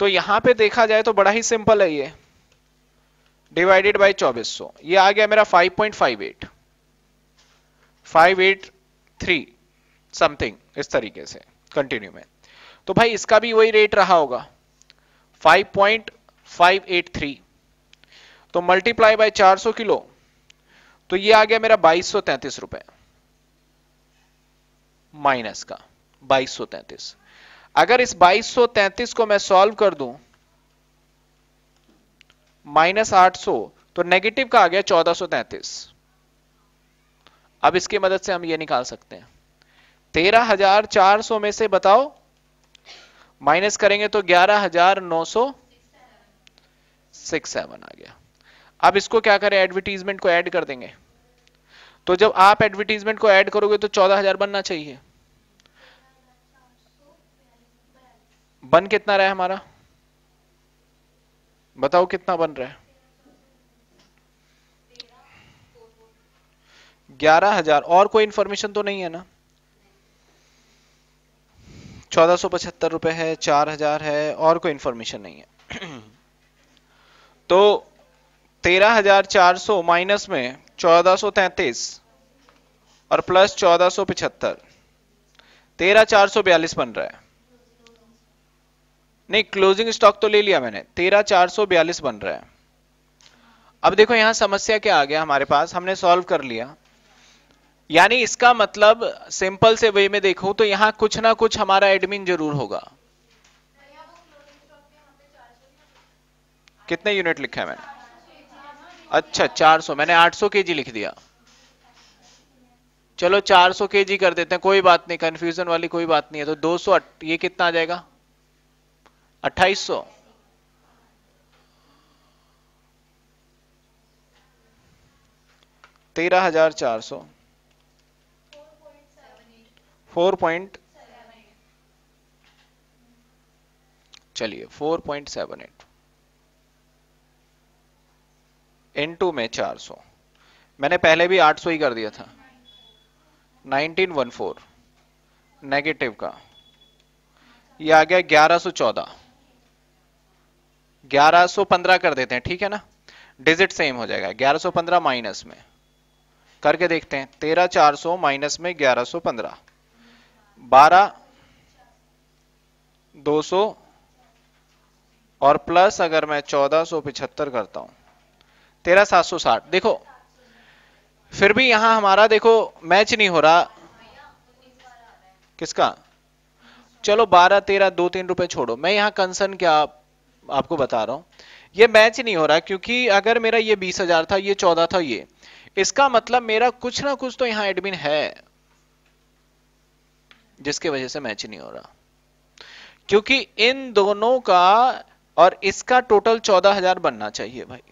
तो यहाँ पे देखा जाए तो बड़ा ही सिंपल है ये। डिवाइडेड बाय 2400 ये आ गया मेरा 5.58 583 समथिंग इस तरीके से। कंटिन्यू में। तो भाई इसका भी वही रेट रहा होगा। 5.583 तो मल्टीप्लाई बाय 400 किलो। तो ये आ गया मेरा बाईस रुपए। माइनस का। बाईस अगर इस 2233 को मैं सॉल्व कर दूँ माइनस आठ तो नेगेटिव का आ गया? 1433 अब इसकी मदद से हम ये निकाल सकते हैं। 13400 में से बताओ माइनस करेंगे तो 11900 सिक्स सेवन आ गया। अब इसको क्या करें? एडवर्टीजमेंट को ऐड कर देंगे। तो जब आप एडवर्टीजमेंट को ऐड करोगे तो 14000 बनना चाहिए। बन कितना रहा है हमारा? बताओ कितना बन रहा है? ग्यारह हज़ार। और कोई इंफॉर्मेशन तो नहीं है ना? चौदह सौ पचहत्तर रुपए है, चार हज़ार है, और कोई इंफॉर्मेशन नहीं है। [clears throat] तो तेरह हज़ार चार सौ माइनस में चौदह सौ तैतीस और प्लस चौदह सौ पिछहत्तर तेरह चार सौ बयालीस बन रहा है। नहीं क्लोजिंग स्टॉक तो ले लिया मैंने। तेरह चार सौ बयालीस बन रहा है। अब देखो, यहाँ समस्या क्या आ गया हमारे पास? हमने सॉल्व कर लिया। यानी इसका मतलब सिंपल से वे में देखूँ तो यहाँ कुछ ना कुछ हमारा एडमिन ज़रूर होगा। कितने यूनिट लिखा है मैंने? अच्छा 400 मैंने 800 केजी लिख दिया। चलो 400 केजी कर देते हैं। कोई बात नहीं कंफ्यूजन वाली कोई बात नहीं है। तो 200 ये कितना आ जाएगा? अट्ठाईस तेरह हज़ार चार सौ। फोर पॉइंट चलिए, four point seven eight. Into में चार सौ। मैंने पहले भी आठ सौ ही कर दिया था। Nineteen one four. नेगेटिव का। ये आ गया ग्यारह सौ चौदह। 1115 कर देते हैं, ठीक है ना? डिजिट सेम हो जाएगा 1115 माइनस में। करके देखते हैं, तेरह चार माइनस में 1115 बारह, दो सौ, और प्लस अगर मैं चौदह सौ पिछहत्तर करता हूँ, तेरह सात सौ साठ। देखो, फिर भी यहाँ हमारा देखो मैच नहीं हो रहा। किसका? चलो बारह, तेरह, दो, तीन रुपए छोड़ो। मैं यहाँ कंसर्न क्या आपको बता रहा हूँ। ये मैच नहीं हो रहा, क्योंकि अगर मेरा ये बीस हज़ार था, ये चौदह था, ये। इसका मतलब मेरा कुछ ना कुछ तो यहाँ एडमिन है, जिसके वजह से मैच नहीं हो रहा। क्योंकि इन दोनों का और इसका टोटल चौदह हज़ार बनना चाहिए भाई।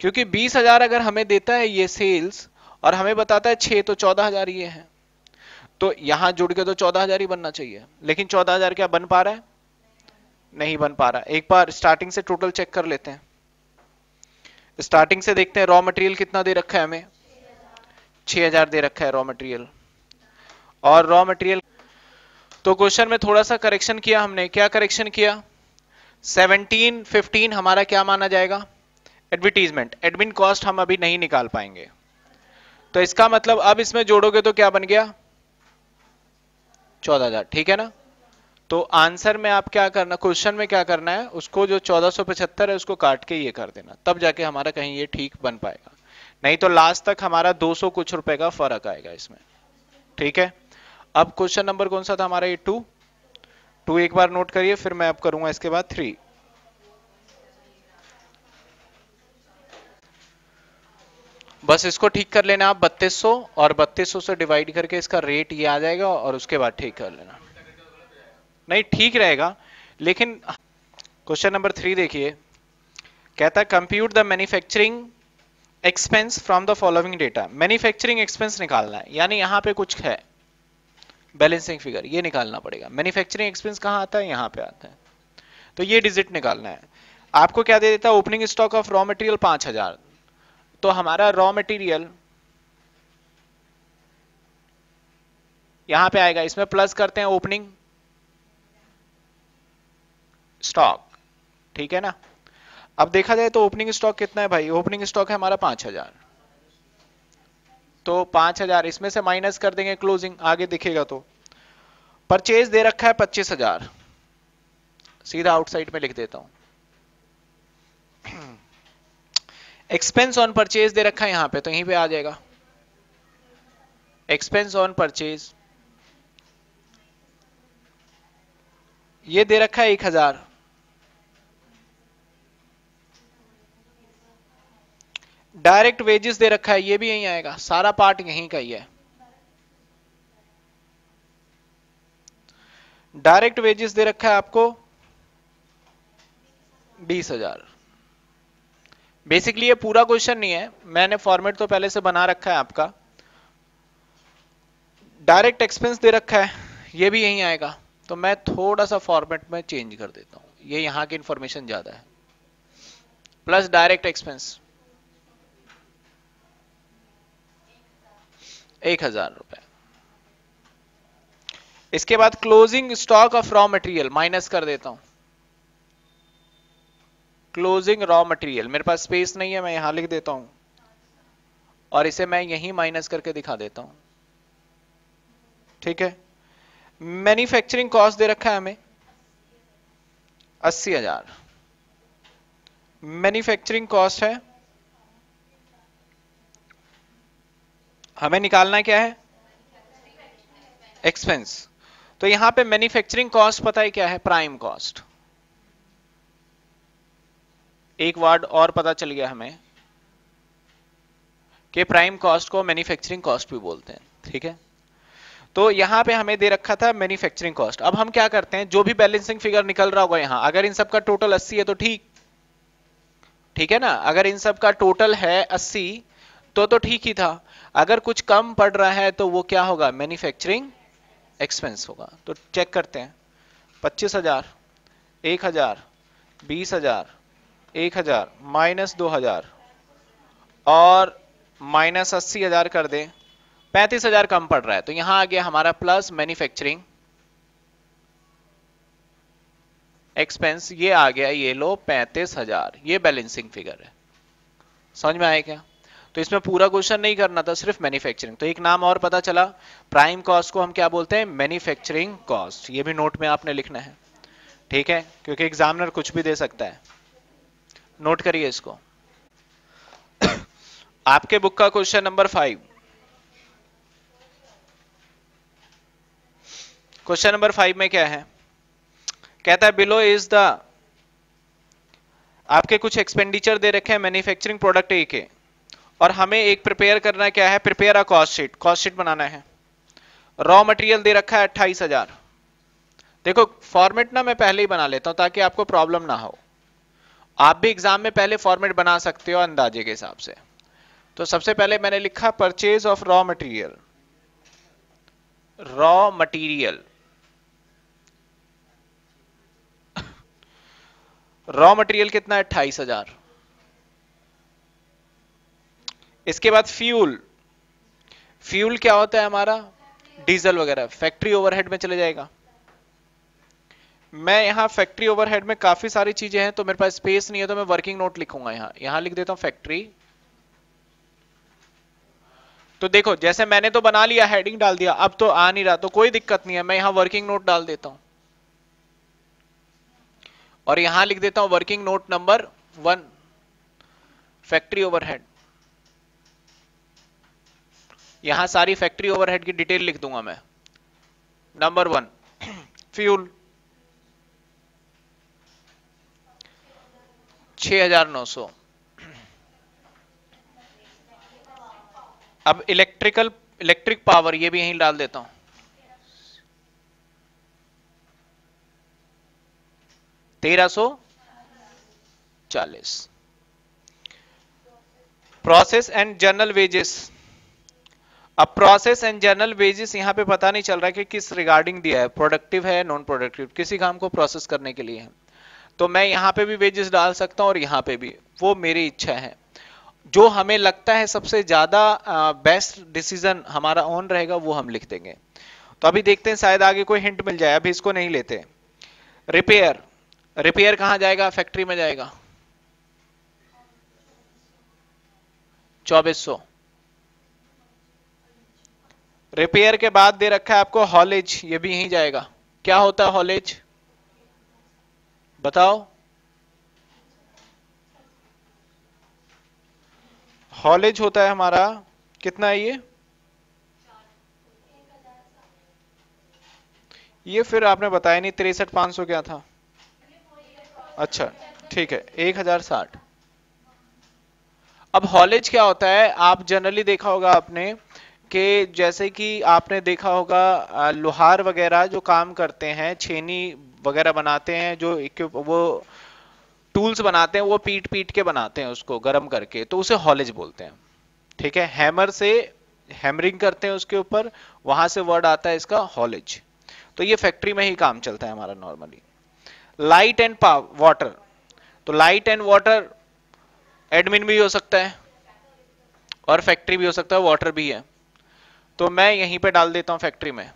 क्योंकि बीस हज़ार अगर हमें देता है ये सेल्स और हमें बताता है छह तो चौदह हज़ार ये है। तो यहाँ जुड़ के तो चौदह हज़ार ही बनना चाहिए। लेकिन चौदह हज़ार क्या बन पा रहा है? नहीं बन पा रहा। एक बार स्टार्टिंग से टोटल चेक कर लेते हैं। स्टार्टिंग से देखते हैं रॉ मटेरियल कितना दे रखा है हमें? छह हज़ार दे रखा है रॉ मटेरियल और रॉ मटेरियल तो क्वेश्चन में थोड़ा सा करेक्शन किया हमने। क्या करेक्शन किया? 17 15 हमारा क्या माना जाएगा? एडवर्टीजमेंट एडमिन कॉस्ट हम अभी नहीं निकाल पाएँगे। तो इसका मतलब अब इसमें जोड़ोगे तो क्या बन गया? चौदह हज़ार। ठीक है ना? तो आंसर में आप क्या करना, क्वेश्चन में क्या करना है, उसको जो 1475 है, उसको काट के ये कर देना, तब जाके हमारा कहीं ये ठीक बन पाएगा। नहीं तो लास्ट तक हमारा 200 कुछ रुपए का फ़र्क आएगा इसमें। ठीक है? अब क्वेश्चन नंबर कौन सा था हमारा, ये टू टू एक बार नोट करिए, फिर मैं अब करूँगा इसके बाद थ्री बस इसको ठीक कर लेना आप 3200 और 3200 से डिवाइड करके इसका रेट ये आ जाएगा, और उसके बाद ठीक कर लेना। नहीं, ठीक रहेगा। लेकिन क्वेश्चन नंबर थ्री देखिए। कहता है compute the manufacturing expense from the following data manufacturing expense निकालना है। यानी यहाँ पे कुछ है। बैलेंसिंग फिगर ये निकालना पड़ेगा। मैन्युफैक्चरिंग एक्सपेंस कहाँ आता है? यहाँ पे आता है। तो ये डिजिट निकालना है। आपको क्या दे देता है? Opening stock of raw material पाँच हज़ार। तो हमारा रॉ मटेरियल यहाँ पे आएगा। इसमें प्लस करते हैं ओपनिंग स्टॉक ठीक है ना? अब देखा जाए तो ओपनिंग स्टॉक कितना है भाई? ओपनिंग स्टॉक है हमारा पाँच हज़ार। तो पाँच हज़ार, इसमें से माइनस कर देंगे क्लोजिंग आगे दिखेगा तो। परचेज दे रखा है पच्चीस हज़ार। सीधा आउटसाइड में लिख देता हूँ। एक्सपेंस ऑन परचेज दे रखा है यहाँ पे तो यहीं पे आ जाएगा। एक्सपेंस ऑन परचेज ये दे रखा है एक हज़ार। डायरेक्ट वेजेस दे रखा है, ये भी यहीं आएगा। सारा पार्ट यहीं का ही है। डायरेक्ट वेजेस दे रखा है आपको बीस हज़ार। बेसिकली ये पूरा क्वेश्चन नहीं है, मैंने फॉर्मेट तो पहले से बना रखा है आपका। डायरेक्ट एक्सपेंस दे रखा है, ये भी यहीं आएगा। तो मैं थोड़ा सा फॉर्मेट में चेंज कर देता हूँ, ये यहाँ की इंफॉर्मेशन ज़्यादा है। Plus direct expense. एक हज़ार रुपए। इसके बाद closing stock of raw material minus कर देता हूँ। क्लोजिंग रॉ मटेरियल मेरे पास स्पेस नहीं है, मैं यहाँ लिख देता हूँ। और इसे मैं यहीं माइनस करके दिखा देता हूँ। ठीक है? मैन्युफैक्चरिंग कॉस्ट दे रखा है हमें। अस्सी हज़ार। मैन्युफैक्चरिंग कॉस्ट है हमें निकालना क्या है? एक्सपेंस तो यहाँ पे मैन्युफैक्चरिंग कॉस्ट पता है क्या है? प्राइम कॉस्ट एक वर्ड और पता चल गया हमें कि प्राइम कॉस्ट को मैन्युफैक्चरिंग कॉस्ट भी बोलते हैं, ठीक है? तो यहाँ पे हमें दे रखा था मैन्युफैक्चरिंग कॉस्ट अब हम क्या करते हैं? जो भी बैलेंसिंग फिगर निकल रहा होगा यहाँ, अगर इन सब का टोटल 80 है तो ठीक ठीक है ना? अगर इन सब का टोटल है 80 तो तो ठीक ही था। अगर कुछ कम पड़ रहा है तो वो क्या होगा? मैन्युफैक्चरिंग एक्सपेंस होगा। तो चेक करते हैं। पच्चीस हज़ार, एक हज़ार, बीस हज़ार, एक हज़ार माइनस दो हज़ार, और माइनस अस्सी हज़ार कर दें। पैंतीस हज़ार कम पड़ रहा है। तो यहाँ आ गया हमारा प्लस मैन्युफैक्चरिंग एक्सपेंस ये आ गया ये लो पैंतीस हज़ार। ये बैलेंसिंग फिगर है। समझ में आया क्या? तो इसमें पूरा क्वेश्चन नहीं करना था, सिर्फ़ मैन्युफैक्चरिंग तो एक नाम और पता चला प्राइम कॉस्ट को हम क्या बोलते हैं? मैन्युफैक्चरिंग कॉस्ट ये भी नोट में आपने लिखना है। ठीक है? क्योंकि एग्जामिनर कुछ भी दे सकता है। नोट करिए इसको। [coughs] आपके बुक का question number five question number five में क्या है? कहता है बिलो इज़ द आपके कुछ एक्सपेंडिचर दे रखे हैं मैन्युफैक्चरिंग प्रोडक्ट ए के। और हमें एक प्रिपेयर करना क्या है? Prepare a cost sheet cost sheet बनाना है। रॉ मटेरियल दे रखा है अट्ठाईस हज़ार। देखो फॉर्मेट ना मैं पहले ही बना लेता हूँ ताकि आपको प्रॉब्लम ना हो। आप भी एग्ज़ाम में पहले फॉर्मेट बना सकते हो अंदाजे के हिसाब से। तो सबसे पहले मैंने लिखा purchase of raw material raw material raw material कितना है? अट्ठाईस हज़ार। इसके बाद फ्यूल। फ्यूल क्या होता है हमारा? डीजल वगैरह। फैक्ट्री ओवरहेड में चले जाएगा। मैं यहाँ फैक्ट्री ओवरहेड में काफ़ी सारी चीज़ें हैं तो मेरे पास स्पेस नहीं है तो मैं वर्किंग नोट लिखूँगा यहाँ। यहाँ लिख देता हूँ फैक्ट्री। तो देखो, जैसे मैंने तो बना लिया हेडिंग डाल दिया, अब तो आ नहीं रहा तो कोई दिक्कत नहीं है। मैं यहाँ वर्किंग नोट डाल देता हूँ। और यहाँ लिख देता हूँ working note number one factory overhead. यहाँ सारी फैक्ट्री ओवरहेड की डिटेल लिख दूँगा मैं। नंबर वन फ्यूल छ हज़ार नौ सौ। अब इलेक्ट्रिकल इलेक्ट्रिक पावर ये भी यहीं डाल देता हूँ। तेरह सो चालीस। प्रोसेस एंड जनरल वेजेस अब प्रोसेस एंड जनरल वेजेस यहाँ पे पता नहीं चल रहा है कि किस रिगार्डिंग दिया है प्रोडक्टिव है नॉन प्रोडक्टिव किसी काम को प्रोसेस करने के लिए है। तो मैं यहाँ पे भी वेजेस डाल सकता हूँ और यहाँ पे भी, वो मेरी इच्छा है। जो हमें लगता है सबसे ज़्यादा बेस्ट डिसीज़न हमारा ऑन रहेगा, वो हम लिख देंगे। तो अभी देखते हैं, शायद आगे कोई हिंट मिल जाए, अभी इसको नहीं लेते। रिपेयर रिपेयर कहाँ जाएगा? फैक्ट्री में जाएगा। चौबीस रिपेयर के बाद दे रखा है आपको हॉलेज ये भी यहीं जाएगा। क्या होता है हॉलेज बताओ। हॉलेज होता है हमारा, कितना है ये? ये फिर आपने बताया नहीं, तिरसठ पाँच सौ क्या था? अच्छा ठीक है, एक हज़ार साठ। अब हॉलेज क्या होता है, आप जनरली देखा होगा आपने कि जैसे कि आपने देखा होगा लोहार वगैरह जो काम करते हैं, छेनी वगैरह बनाते हैं, जो वो टूल्स बनाते हैं, वो पीट पीट के बनाते हैं उसको गर्म करके तो उसे हॉलेज बोलते हैं। ठीक है? हैमर से हैमरिंग करते हैं उसके ऊपर, वहाँ से वर्ड आता है इसका हॉलेज तो ये फैक्ट्री में ही काम चलता है हमारा नॉर्मली लाइट एंड वाटर तो लाइट एंड वाटर एडमिन भी हो सकता है, और फैक्ट्री भी हो सकता है वाटर भी है। तो मैं यहीं पे डाल देता हूँ फैक्ट्री में।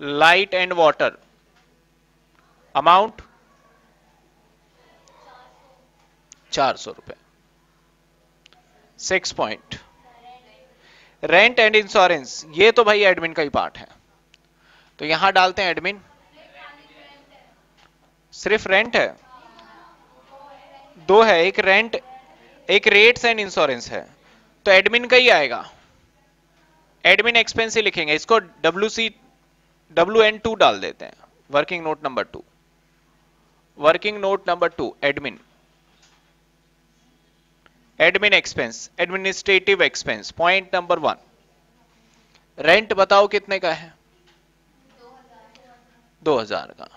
लाइट एंड वाटर अमाउंट चार सौ रुपए। Six point rent and insurance ये तो भाई एडमिन का ही पार्ट है। तो यहाँ डालते हैं एडमिन सिर्फ़ रेंट है? दो है, एक रेंट एक रेट्स एंड इंश्योरेंस है। तो एडमिन का ही आएगा। एडमिन एक्सपेंस ही लिखेंगे। इसको W C W N two डाल देते हैं। Working note number two working note number two admin admin expense administrative expense point number one rent बताओ कितने का है? दो हज़ार का।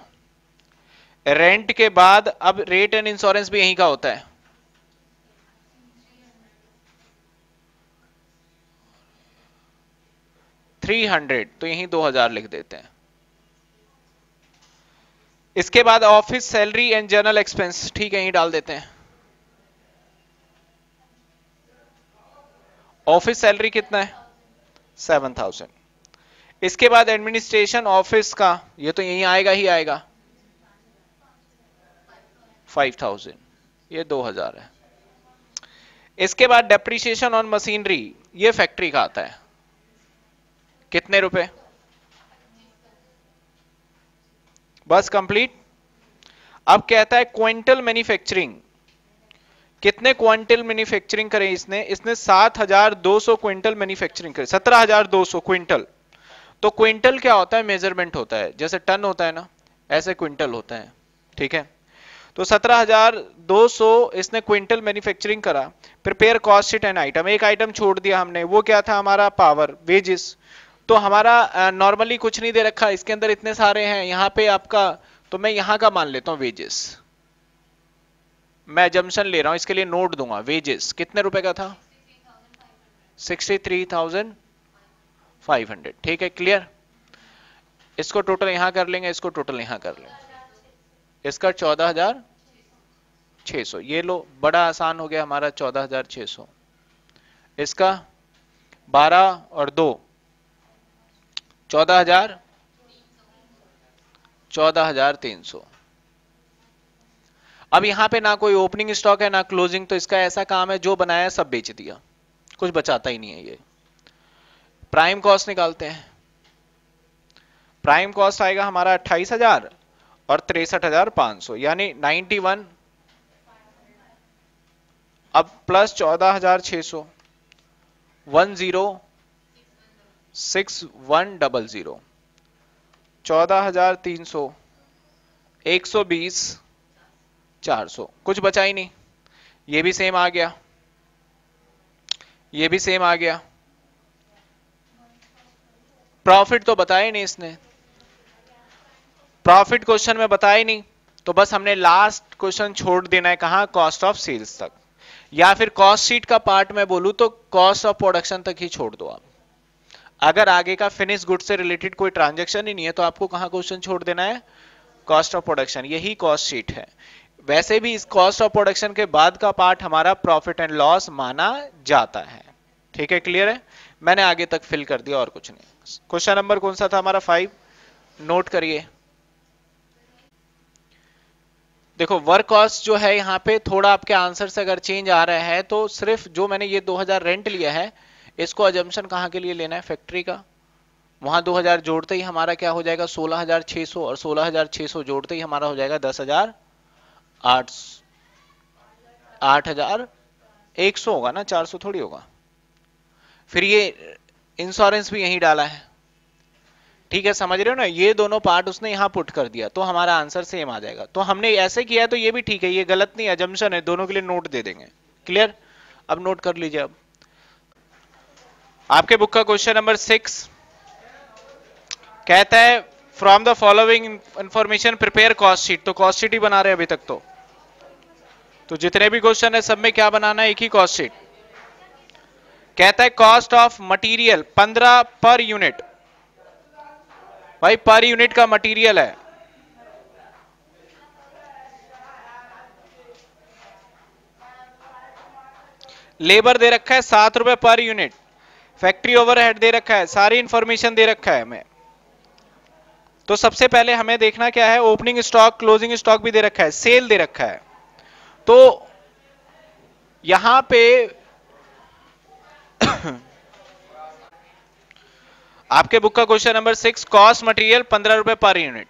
रेंट के बाद, अब रेट एंड इंश्योरेंस भी यहीं का होता है। थ्री हंड्रेड तो यहीं दो हज़ार लिख देते हैं। इसके बाद office salary and journal expense ठीक है, यहीं डाल देते हैं। ऑफ़िस सैलरी कितना है? सेवन थाउज़ेंड इसके बाद एडमिनिस्ट्रेशन ऑफ़िस का, ये तो यहीं आएगा ही आएगा। फाइव थाउज़ेंड ये दो हज़ार है। इसके बाद डेप्रिसिएशन ऑन मशीनरी ये फैक्ट्री का आता है। कितने रुपए? बस कंप्लीट अब कहता है क्विंटल मैन्युफैक्चरिंग कितने क्विंटल मैन्युफैक्चरिंग करें इसने? इसने 7200 क्विंटल मैन्युफैक्चरिंग करे। 17200 क्विंटल तो क्विंटल क्या होता है? मेज़रमेंट होता है। जैसे टन होता है ना ऐसे क्विंटल होता है। ठीक है? तो 17,200 इसने क्विंटल मैन्युफैक्चरिंग करा। प्रिपेयर कॉस्ट एंड आइटम एक आइटम छोड़ दिया हमने। वो क्या था? हमारा पावर वेजेस तो हमारा नॉर्मली कुछ नहीं दे रखा, इसके अंदर इतने सारे हैं, यहाँ पे आपका तो मैं यहाँ का मान लेता हूँ वेजेस मैं जमशन ले रहा हूँ, इसके लिए नोट दूँगा वेजेस कितने रुपए का था? Sixty three thousand five hundred ठीक है क्लियर इसको टोटल यहाँ कर लेंगे, इसको टोटल यहाँ कर लेंगे. इसका चौदह हज़ार छ सौ. ये लो, बड़ा आसान हो गया हमारा चौदह हज़ार छ सौ. इसका बारह और दो. चौदह हज़ार? चौदह हज़ार तीन सौ। अब यहाँ पे ना कोई ओपनिंग स्टॉक है, ना क्लोजिंग तो इसका ऐसा काम है, जो बनाया सब बेच दिया। कुछ बचाता ही नहीं है ये। प्राइम कॉस्ट निकालते हैं। प्राइम कॉस्ट आएगा हमारा अट्ठाईस हज़ार और तिरसठ हज़ार पाँच सौ। यानी नाइन्टी वन अब प्लस चौदह हज़ार छ सौ। One zero. Six one double zero. चौदह हज़ार तीन सौ। एक सौ बीस चार सौ। कुछ बचा ही नहीं। ये भी सेम आ गया। ये भी सेम आ गया। प्रॉफिट तो बताया ही नहीं इसने। प्रॉफिट क्वेश्चन में बताया ही नहीं। तो बस हमने लास्ट क्वेश्चन छोड़ देना है कहा? कॉस्ट ऑफ़ सेल्स तक। या फिर कॉस्ट शीट का पार्ट में बोलूँ तो कॉस्ट ऑफ़ प्रोडक्शन तक ही छोड़ दो आप। अगर आगे का फिनिश गुड से रिलेटेड कोई ट्रांजेक्शन ही नहीं है तो आपको कहाँ क्वेश्चन छोड़ देना है? कॉस्ट ऑफ़ प्रोडक्शन यही कॉस्ट शीट है। वैसे भी इस कॉस्ट ऑफ़ प्रोडक्शन के बाद का पार्ट हमारा प्रॉफिट एंड लॉस माना जाता है। ठीक है क्लियर है? मैंने आगे तक फिल कर दिया, और कुछ नहीं। क्वेश्चन नंबर कौन सा था हमारा फाइव नोट करिए। देखो वर्क कॉस्ट जो है यहाँ पे थोड़ा आपके आंसर से अगर चेंज आ रहा है तो सिर्फ़ जो मैंने ये 2000 रेंट लिया है इसको अजम्पन कहाँ के लिए लेना है? फैक्ट्री का। वहाँ 2000 जोड़ते ही हमारा क्या हो जाएगा? 16,600 और 16,600 जोड़ते ही हमारा हो जाएगा दस हज़ार आठ आठ हज़ार एक सौ होगा ना चार सौ थोड़ी होगा। फिर ये इंश्योरेंस भी यहीं डाला है। ठीक है समझ रहे हो ना? ये दोनों पार्ट उसने यहाँ पुट कर दिया तो हमारा आंसर सेम आ जाएगा। तो हमने ऐसे किया तो ये भी ठीक है ये गलत नहीं अजम्पन है दोनों के लिए नोट दे देंगे। क्लियर अब नोट कर लीजिए अब। आपके बुक का क्वेश्चन नंबर सिक्स कहता है from the following information prepare cost sheet तो कॉस्ट शीट ही बना रहे अभी तक तो। तो जितने भी क्वेश्चन है, सब में क्या बनाना है? एक ही कॉस्ट शीट कहता है कॉस्ट ऑफ़ मटेरियल पंद्रह पर यूनिट भाई पर यूनिट का मटेरियल है। लेबर दे रखा है सात रुपए पर यूनिट फैक्ट्री ओवरहेड दे रखा है, सारी इंफॉर्मेशन दे रखा है हमें। तो सबसे पहले हमें देखना क्या है ओपनिंग स्टॉक क्लोजिंग स्टॉक भी दे रखा है सेल दे रखा है। तो यहाँ पे [coughs] आपके बुक का question number six cost material पंद्रह रुपए पर यूनिट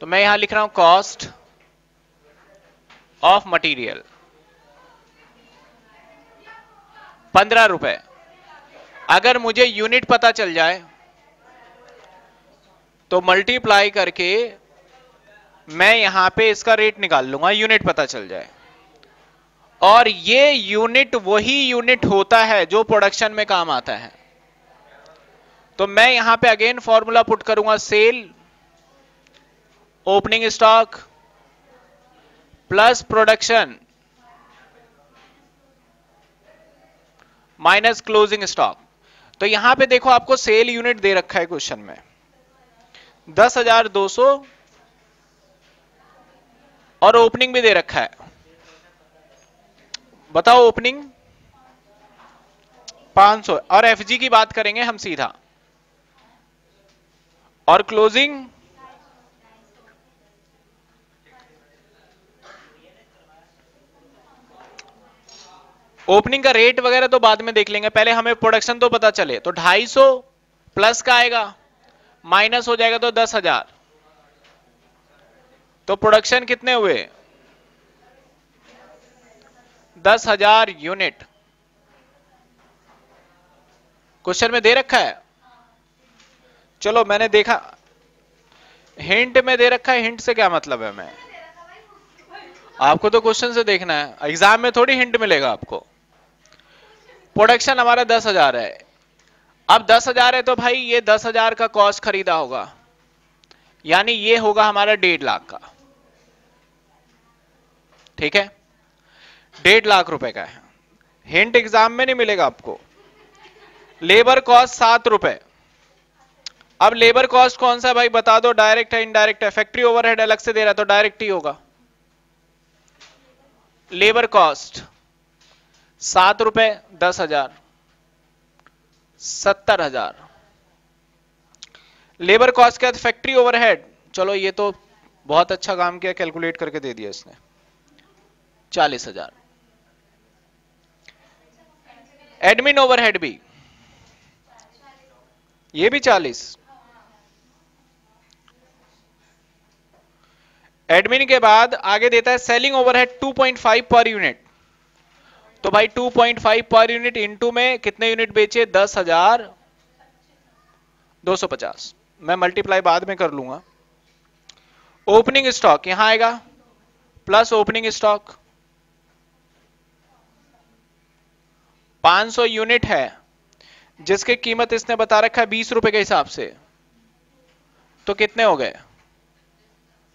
तो मैं यहाँ लिख रहा हूँ कॉस्ट ऑफ़ मटेरियल पंद्रह रुपए। अगर मुझे यूनिट पता चल जाए तो मल्टीप्लाई करके मैं यहाँ पे इसका रेट निकाल लूँगा यूनिट पता चल जाए। और ये यूनिट वही यूनिट होता है जो प्रोडक्शन में काम आता है। तो मैं यहाँ पे अगेन फॉर्मूला पुट करूँगा sale opening stock plus production minus closing stock तो यहाँ पे देखो आपको सेल यूनिट दे रखा है क्वेश्चन में। दस हज़ार दो सौ और ओपनिंग भी दे रखा है। बताओ ओपनिंग। 500 और एफजी की बात करेंगे हम सीधा। और क्लोजिंग। ओपनिंग का रेट वगैरह तो बाद में देख लेंगे। पहले हमें प्रोडक्शन तो पता चले तो 250 प्लस का आएगा माइनस हो जाएगा तो दस हज़ार। तो प्रोडक्शन कितने हुए? दस हज़ार यूनिट क्वेश्चन में दे रखा है? चलो, मैंने देखा। हिंट में दे रखा है हिंट से क्या मतलब है मैं आपको तो क्वेश्चन से देखना है। एग्ज़ाम में थोड़ी हिंट मिलेगा आपको। प्रोडक्शन हमारा दस हज़ार है। अब दस हज़ार है तो भाई ये दस हज़ार का कॉस्ट खरीदा होगा। यानी ये होगा हमारा डेढ़ लाख का। ठीक है? डेढ़ लाख रुपए का है। हिंट एग्ज़ाम में नहीं मिलेगा आपको। लेबर कॉस्ट सात रुपए। अब लेबर कॉस्ट कौन सा भाई? बता दो डायरेक्ट है इनडायरेक्ट है। फैक्ट्री ओवरहेड अलग से दे रहा तो डायरेक्ट ही होगा। लेबर कॉस्ट सात रुपए, दस हज़ार। सत्तर हज़ार। लेबर कॉस्ट के बाद फैक्ट्री ओवरहेड। चलो, ये तो बहुत अच्छा काम किया, कैलकुलेट करके दे दिया इसने। चालीस हज़ार। एडमिन ओवरहेड भी। ये भी चालीस। एडमिन के बाद आगे देता है सेलिंग ओवरहेड 2.5 पर यूनिट। तो भाई 2.5 पर यूनिट इनटू में कितने यूनिट बेचे? दस हज़ार। दो सौ पचास। मैं मल्टीप्लाई बाद में कर लूँगा। ओपनिंग स्टॉक यहाँ आएगा। प्लस ओपनिंग स्टॉक 500 यूनिट है। जिसकी कीमत इसने बता रखा है बीस रुपए के हिसाब से। तो कितने हो गए?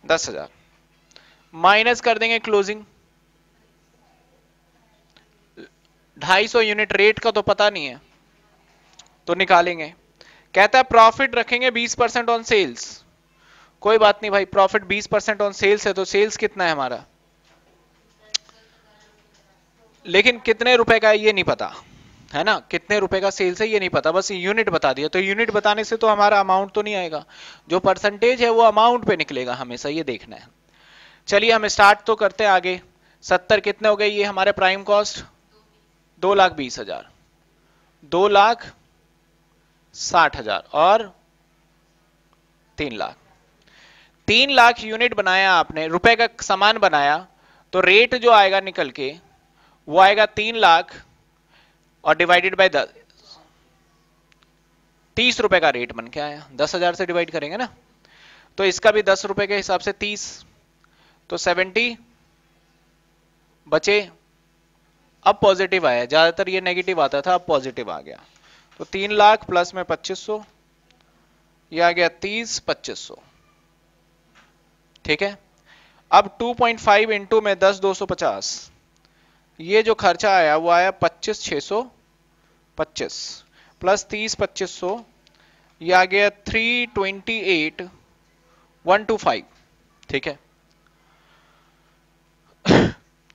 दस हज़ार। माइनस कर देंगे क्लोजिंग 250 यूनिट रेट का तो पता नहीं है। तो निकालेंगे। कहता है प्रॉफिट रखेंगे 20 परसेंट ऑन सेल्स कोई बात नहीं भाई प्रॉफिट 20 परसेंट ऑन सेल्स है तो सेल्स कितना है हमारा? लेकिन कितने रुपए का है ये नहीं पता, है ना? कितने रुपए का सेल्स है ये नहीं पता, बस यूनिट बता दिया। तो यूनिट बताने से तो हमारा अमाउंट तो नहीं आएगा। जो परसेंटेज है वो अमाउंट पे निकलेगा हमेशा, ये देखना है। चलिए हम स्टार्ट तो करते हैं आगे। सत्तर कितने हो गए? ये हमारे प्राइम कॉस्ट दो लाख बीस हज़ार, दो लाख साठ हज़ार और तीन लाख। तीन लाख यूनिट बनाया आपने, रुपए का सामान बनाया तो रेट जो आएगा निकल के, वो आएगा तीन लाख और डिवाइडेड बाय दस। तीस रुपए का रेट बन के आया, दस हज़ार से डिवाइड करेंगे ना? तो इसका भी दस रुपए के हिसाब से तीस तो सेवेंटी बचे अब पॉजिटिव आया ज़्यादातर ये नेगेटिव आता था, अब पॉजिटिव आ गया। तो तीन लाख प्लस में पच्चीस सौ, ये आ गया तीस, पच्चीस सौ। ठीक है? अब 2.5 पॉइंट फाइव इंटू में दस, दो सौ पचास। ये जो खर्चा आया, वो आया पच्चीस, छह सौ पच्चीस। प्लस तीस, पच्चीस सौ, ये आ गया three twenty eight one two five ठीक है?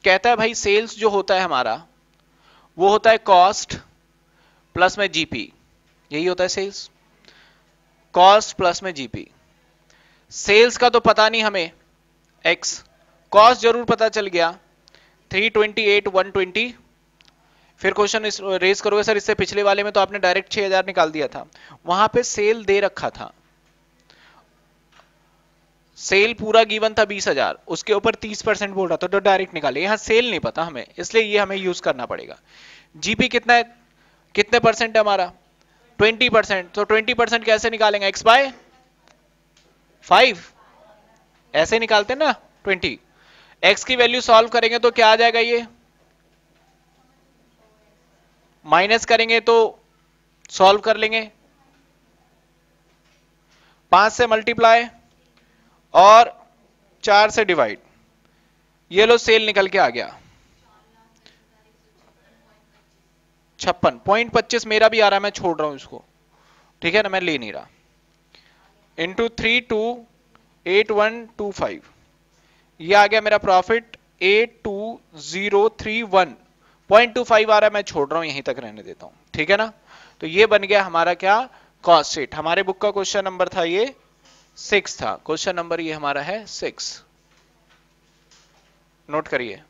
कहता है, भाई सेल्स जो होता है हमारा, वो होता है कॉस्ट प्लस में जीपी यही होता है सेल्स कॉस्ट प्लस में जीपी सेल्स का तो पता नहीं हमें. एक्स कॉस्ट ज़रूर पता चल गया. 328 120 फिर क्वेश्चन रेस करोगे सर इससे पिछले वाले में तो आपने डायरेक्ट 6000 निकाल दिया था. वहाँ पे सेल दे रखा था. सेल पूरा गिवन था बीस हज़ार, उसके ऊपर तीस परसेंट बोल रहा था तो डायरेक्ट निकाले। यहाँ सेल नहीं पता हमें, इसलिए ये हमें यूज़ करना पड़ेगा। जीपी कितना है? कितने परसेंट है हमारा? Twenty percent. तो ट्वेंटी परसेंट कैसे निकालेंगे? X by five? ऐसे निकालते ना, ट्वेंटी। एक्स की वैल्यू सॉल्व करेंगे तो क्या आ जाएगा ये? माइनस करेंगे तो सॉल्व कर लेंगे। पाँच से मल्टीप्लाई और चार से डिवाइड ये लो सेल निकल के आ गया. छप्पन. पॉइंट पच्चीस मेरा भी आ रहा है, मैं छोड़ रहा हूँ इसको. ठीक है ना, मैं ले नहीं रहा. Into three two eight one two five ये आ गया मेरा profit eight two zero three one point two five आ रहा है, मैं छोड़ रहा हूँ, यहीं तक रहने देता हूँ. ठीक है ना? तो ये बन गया हमारा क्या? कॉस्ट शीट हमारे बुक का क्वेश्चन नंबर था ये सिक्स था। क्वेश्चन नंबर ये हमारा है सिक्स। नोट करिए।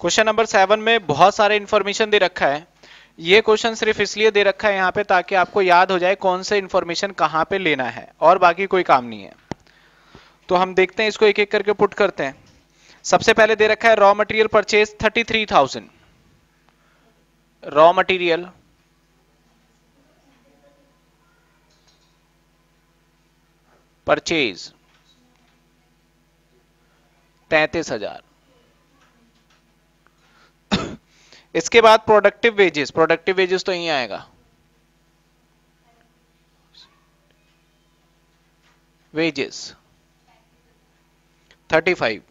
क्वेश्चन नंबर सेवन में बहुत सारे इंफॉर्मेशन दे रखा है। ये क्वेश्चन सिर्फ़ इसलिए दे रखा है यहाँ पे ताकि आपको याद हो जाए कौन से इंफॉर्मेशन कहाँ पे लेना है। और बाकी कोई काम नहीं है। तो हम देखते हैं इसको एक एक करके पुट करते हैं। सबसे पहले दे रखा है raw material purchase thirty three thousand raw material purchase तैतीस हज़ार। इसके बाद प्रोडक्टिव वेजेस प्रोडक्टिव वेजेस तो यही आएगा। Wages thirty five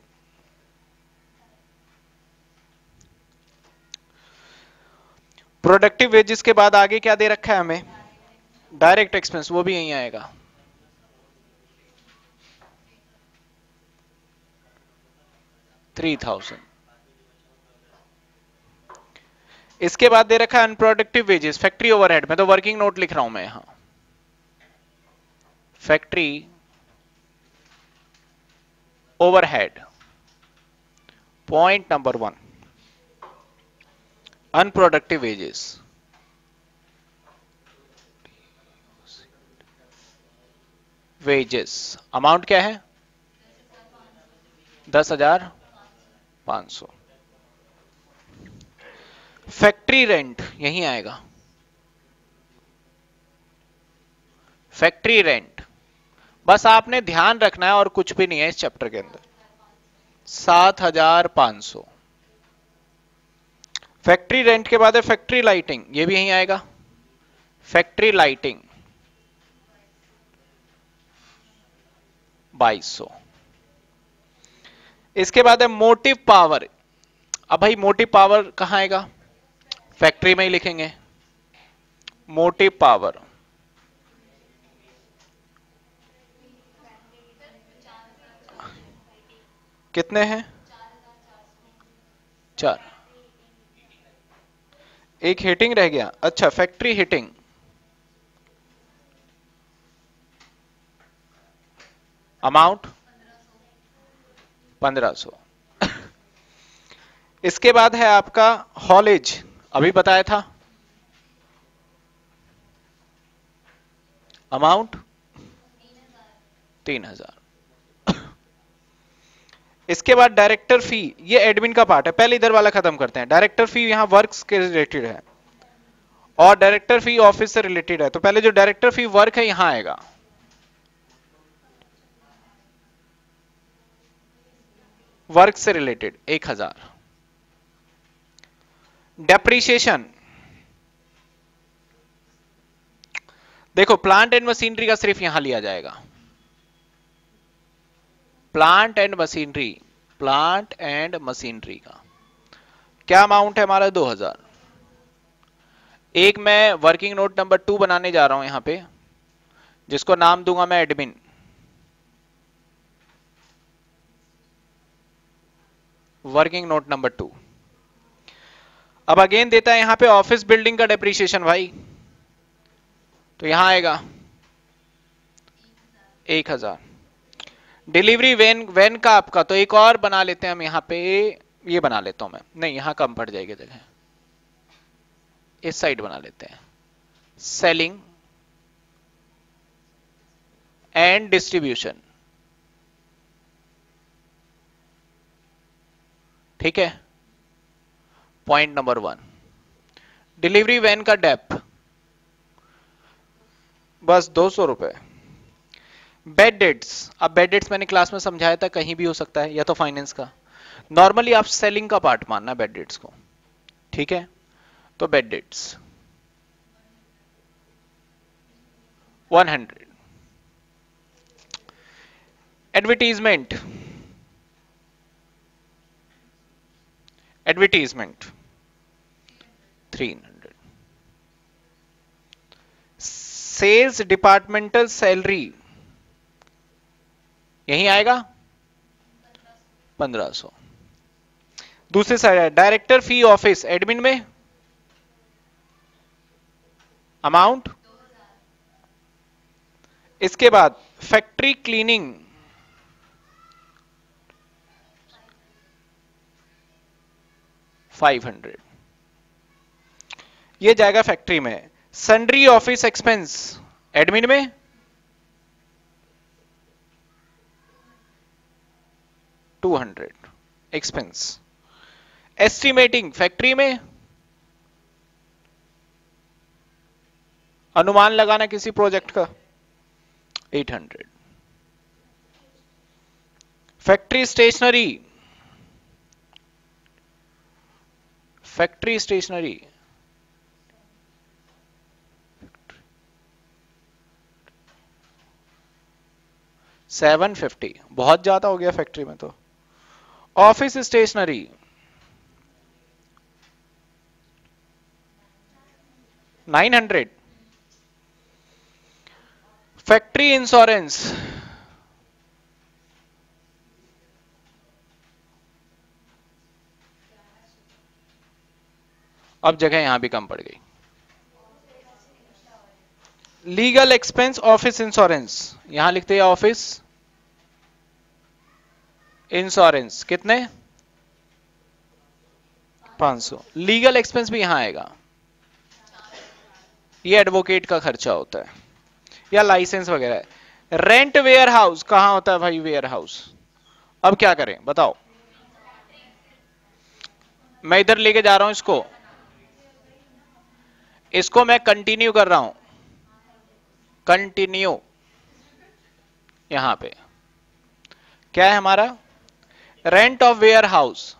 productive wages के बाद आगे क्या दे रखा है हमें? डायरेक्ट एक्सपेंस वो भी यहीं आएगा। थ्री थाउज़ेंड इसके बाद दे रखा है अनप्रोडक्टिव वेजेस फैक्ट्री ओवरहेड मैं तो वर्किंग नोट लिख रहा हूँ मैं यहाँ। Factory overhead point number one unproductive wages wages amount क्या है? दस हज़ार। पाँच सौ। फैक्ट्री रेंट, यहीं आएगा। Factory rent. बस आपने ध्यान रखना है और कुछ भी नहीं है इस चैप्टर के अंदर। सात हज़ार पाँच सौ। फैक्ट्री रेंट के बाद है फैक्ट्री लाइटिंग, ये भी यहीं आएगा। Factory lighting. बाईस सौ। इसके बाद है मोटिव पावर। अब भाई मोटिव पावर कहाँ आएगा? फैक्ट्री में ही लिखेंगे। Motive power. कितने हैं? चार। एक हिटिंग रह गया। अच्छा फैक्ट्री हिटिंग अमाउंट पंद्रह सौ। [coughs] इसके बाद है आपका हॉलेज। अभी बताया था। अमाउंट तीन हज़ार। [coughs] इसके बाद डायरेक्टर फ़ी ये एडमिन का पार्ट है। पहले इधर वाला खत्म करते हैं। डायरेक्टर फ़ी यहाँ वर्क्स के रिलेटेड है। और डायरेक्टर फ़ी ऑफ़िस से रिलेटेड है। तो पहले जो डायरेक्टर फ़ी वर्क है, यहाँ आएगा। वर्क से रिलेटेड एक हज़ार। डेप्रीशिएशन देखो प्लांट एंड मशीनरी का सिर्फ़ यहाँ लिया जाएगा। Plant and machinery plant and machinery का। क्या अमाउंट है हमारा? 2000 एक मैं वर्किंग नोट नंबर टू बनाने जा रहा हूँ यहाँ पे, जिसको नाम दूँगा मैं admin working note number two अब अगेन देता है यहाँ पे ऑफ़िस बिल्डिंग का डेप्रीशिएशन भाई। तो यहाँ आएगा। एक हज़ार। डिलीवरी वैन वैन का आपका तो एक और बना लेते हैं हम यहाँ पे। ये बना लेता हूँ मैं। नहीं, यहाँ कम पड़ जाएगी जगह। इस साइड बना लेते हैं। सेलिंग एंड डिस्ट्रीब्यूशन ठीक है? Point number one delivery van का डेप बस दो सौ रुपए। बेड डेट्स अब बेड डेट्स मैंने क्लास में समझाया था, कहीं भी हो सकता है, या तो फाइनेंस का। नॉर्मली आप सेलिंग का पार्ट मानना बेड डेट्स को। ठीक है? तो bad debts 100 advertisement advertisement 300 sales departmental salary यही आएगा? 1500 दूसरे side director fee office admin में? अमाउंट इसके बाद फैक्ट्री क्लीनिंग फाइव हंड्रेड ये जाएगा फैक्ट्री में। सन्ड्री ऑफ़िस एक्सपेंस एडमिन में? Two hundred expense estimating factory में? अनुमान लगाना किसी प्रोजेक्ट का? 800 factory stationery factory stationery seven fifty बहुत ज़्यादा हो गया फैक्ट्री में तो। Office stationery nine hundred factory insurance अब जगह यहाँ भी कम पड़ गई। लीगल एक्सपेंस ऑफ़िस इंश्योरेंस यहाँ लिखते हैं ऑफ़िस इंश्योरेंस कितने? 500 लीगल एक्सपेंस भी यहाँ आएगा। ये एडवोकेट का खर्चा होता है। या लाइसेंस वगैरह रेंट वेयर हाउस कहाँ होता है भाई वेयर हाउस अब क्या करें? बताओ। मैं इधर लेके जा रहा हूँ इसको। इसको मैं कंटिन्यू कर रहा हूँ। कंटिन्यू यहाँ पे। क्या है हमारा? रेंट ऑफ़ वेयर हाउस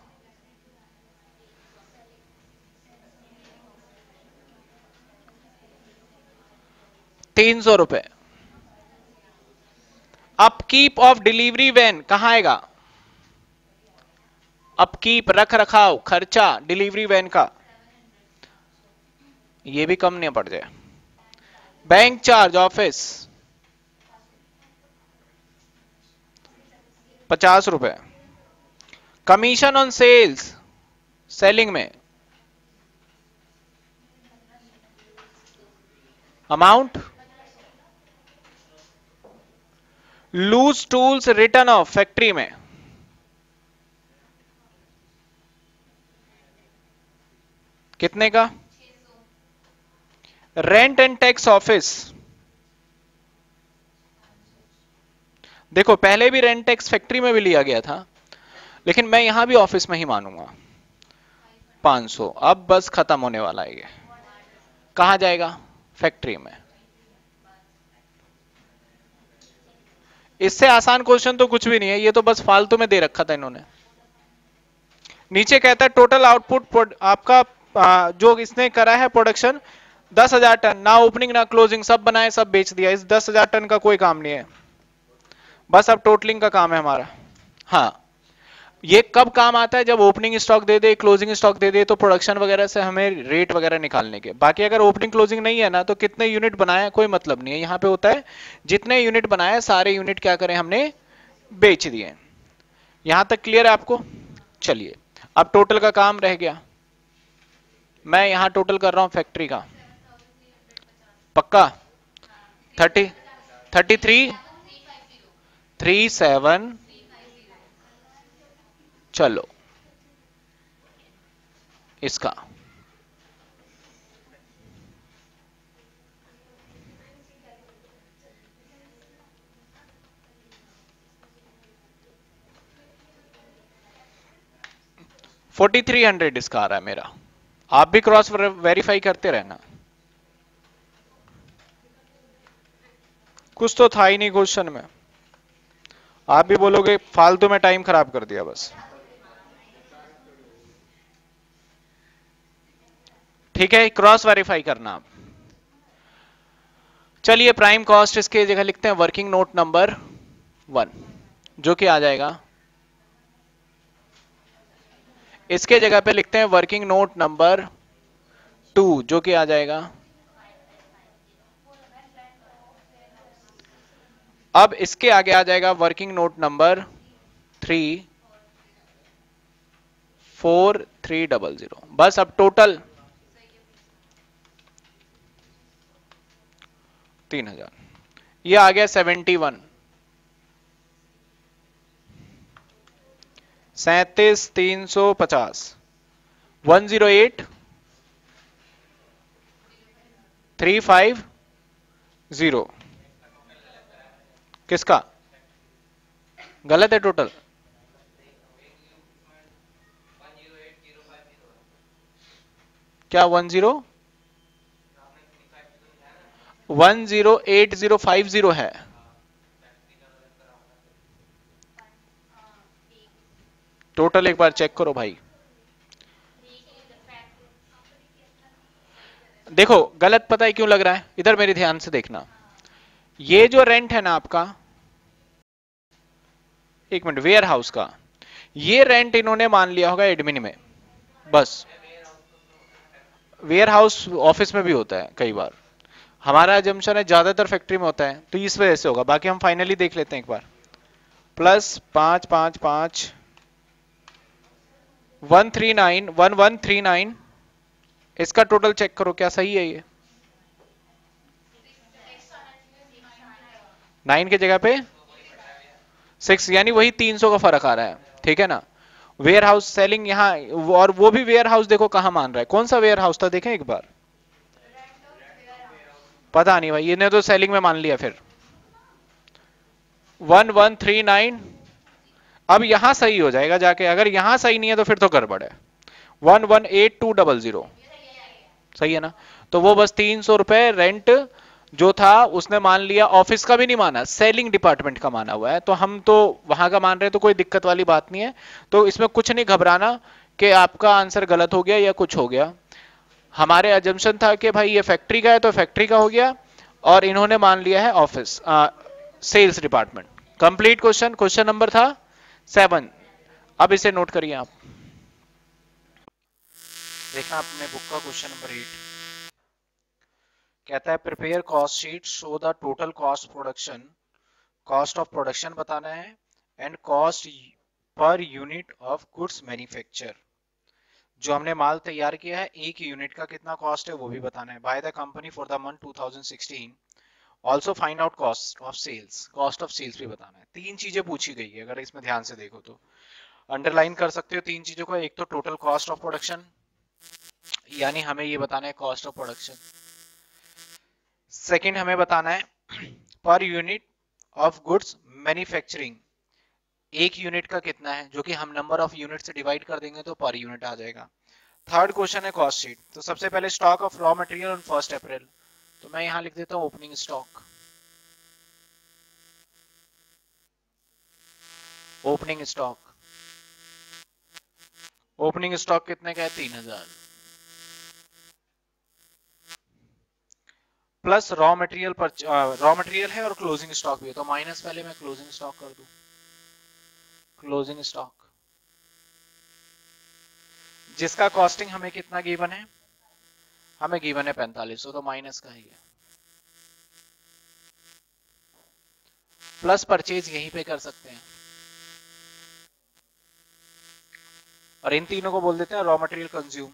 तीन सौ रुपए। अपकीप ऑफ़ डिलीवरी वैन कहाँ आएगा? अपकीप रख रखाव, खर्चा डिलीवरी वैन का। ये भी कम नहीं पड़ जाए। बैंक चार्ज ऑफ़िस पचास रुपए। कमीशन ऑन सेल्स सेलिंग में। Amount loose tools return of factory में। कितने का? रेंट एंड टैक्स ऑफ़िस देखो, पहले भी रेंट टैक्स फैक्ट्री में भी लिया गया था, लेकिन मैं यहाँ भी ऑफ़िस में ही मानूँगा। 500 अब बस खत्म होने वाला है ये। कहा जाएगा? फैक्ट्री में। इससे आसान क्वेश्चन तो कुछ भी नहीं है, ये तो बस फालतू में दे रखा था इन्होंने। नीचे कहता है टोटल आउटपुट आपका जो इसने करा है प्रोडक्शन दस हज़ार टन। ना ओपनिंग ना क्लोजिंग सब बनाए, सब बेच दिया। इस दस हज़ार टन का कोई काम नहीं है। बस अब टोटलिंग का काम है हमारा। हाँ। ये कब काम आता है? जब ओपनिंग स्टॉक दे दे क्लोजिंग स्टॉक दे दे तो प्रोडक्शन वगैरह से हमें रेट वगैरह निकालने के। बाकी अगर ओपनिंग क्लोजिंग नहीं है ना तो कितने यूनिट बनाया कोई मतलब नहीं है। यहाँ पे होता है, जितने यूनिट बनाए सारे यूनिट क्या करें हमने? बेच दिए। यहाँ तक क्लियर है आपको? चलिए। अब टोटल का काम रह गया। मैं यहाँ टोटल कर रहा हूँ फैक्ट्री का। पक्का? Thirty? Thirty three? Three seven? चलो। इसका। फोर्टी थ्री हंड्रेड इसका आ रहा है मेरा। आप भी क्रॉस वेरीफाई करते रहना। कुछ तो था ही नहीं क्वेश्चन में। आप भी बोलोगे, फालतू में टाइम खराब कर दिया बस। ठीक है क्रॉस वेरीफाई करना आप। चलिए प्राइम कॉस्ट इसके जगह लिखते हैं वर्किंग नोट नंबर वन जो कि आ जाएगा। इसके जगह पे लिखते हैं वर्किंग नोट नंबर टू जो कि आ जाएगा। अब इसके आगे आ जाएगा working note number three four three double zero बस अब टोटल तीन हज़ार। ये आ गया सेवेंटी वन सैतीस, तीन सौ पचास। One zero eight three five zero किसका? गलत है टोटल क्या one zero one zero eight zero five zero है. टोटल एक बार चेक करो भाई. देखो, गलत पता है क्यों लग रहा है? इधर मेरे ध्यान से देखना. ये जो रेंट है ना आपका, एक मिनट वेयर हाउस का, ये रेंट इन्होंने मान लिया होगा एडमिन में, बस। वेयर हाउस ऑफ़िस में भी होता है, कई बार। हमारा जमशन है ज़्यादातर फैक्ट्री में होता है तो इस वजह से होगा। बाकी हम फाइनली देख लेते हैं एक बार। प्लस पाँच पाँच पाँच one three nine one one three nine इसका टोटल चेक करो, क्या सही है ये? नाइन की जगह पे? सिक्स यानी वही तीन सौ का फ़र्क आ रहा है। ठीक है ना? वेयर हाउस सेलिंग यहाँ, और वो भी वेयर हाउस देखो कहाँ मान रहा है। कौन सा वेयर हाउस था? देखें एक बार। पता नहीं भाई, इन्हें तो सेलिंग में मान लिया फिर। वन वन थ्री नाइन अब यहाँ सही हो जाएगा जाके। अगर यहाँ सही नहीं है तो फिर तो गड़बड़ है। One one eight two double zero सही है ना? तो वो बस तीन सौ रुपए रेंट जो था, उसने मान लिया, ऑफ़िस का भी नहीं माना, सेलिंग डिपार्टमेंट का माना हुआ है। तो हम तो वहाँ का मान रहे हैं तो कोई दिक्कत वाली बात नहीं है। तो इसमें कुछ नहीं घबराना कि आपका आंसर गलत हो गया या कुछ हो गया। हमारे एजम्पन था कि भाई ये फैक्ट्री का है तो फैक्ट्री का हो गया और इन्होंने मान लिया है office sales department complete question question number था सेवन अब इसे नोट करिए आप। देखना अपने बुक का क्वेश्चन नंबर एट कहता है prepare cost sheet show the total cost production cost of production बताना है and cost per unit of goods manufacture जो हमने माल तैयार किया है, एक यूनिट का कितना कॉस्ट है, वो भी बताना है। By the company for the month 2016 also find out cost of sales cost of sales भी बताना है। तीन चीज़ें पूछी गई है, अगर इसमें ध्यान से देखो तो। अंडरलाइन कर सकते हो तीन चीज़ों को, एक तो टोटल कॉस्ट ऑफ़ प्रोडक्शन यानी हमें ये बताना है कॉस्ट ऑफ़ प्रोडक्शन सेकंड हमें बताना है per unit of goods manufacturing एक यूनिट का कितना है, जो कि हम नंबर ऑफ़ यूनिट से डिवाइड कर देंगे तो पर यूनिट आ जाएगा। थर्ड क्वेश्चन है कॉस्ट शीट तो सबसे पहले stock of raw material on first April तो मैं यहाँ लिख देता हूँ opening stock opening stock opening stock कितने का है? तीन हज़ार। प्लस रॉ मटेरियल पर रॉ मटेरियल है और क्लोजिंग स्टॉक भी है। तो माइनस पहले मैं क्लोजिंग स्टॉक कर दू। क्लोजिंग स्टॉक जिसका कॉस्टिंग हमें कितना गिवन है? हमें गिवन है पैंतालीस तो माइनस का ही है। प्लस परचेज यहीं पे कर सकते हैं। और इन तीनों को बोल देते हैं raw material consume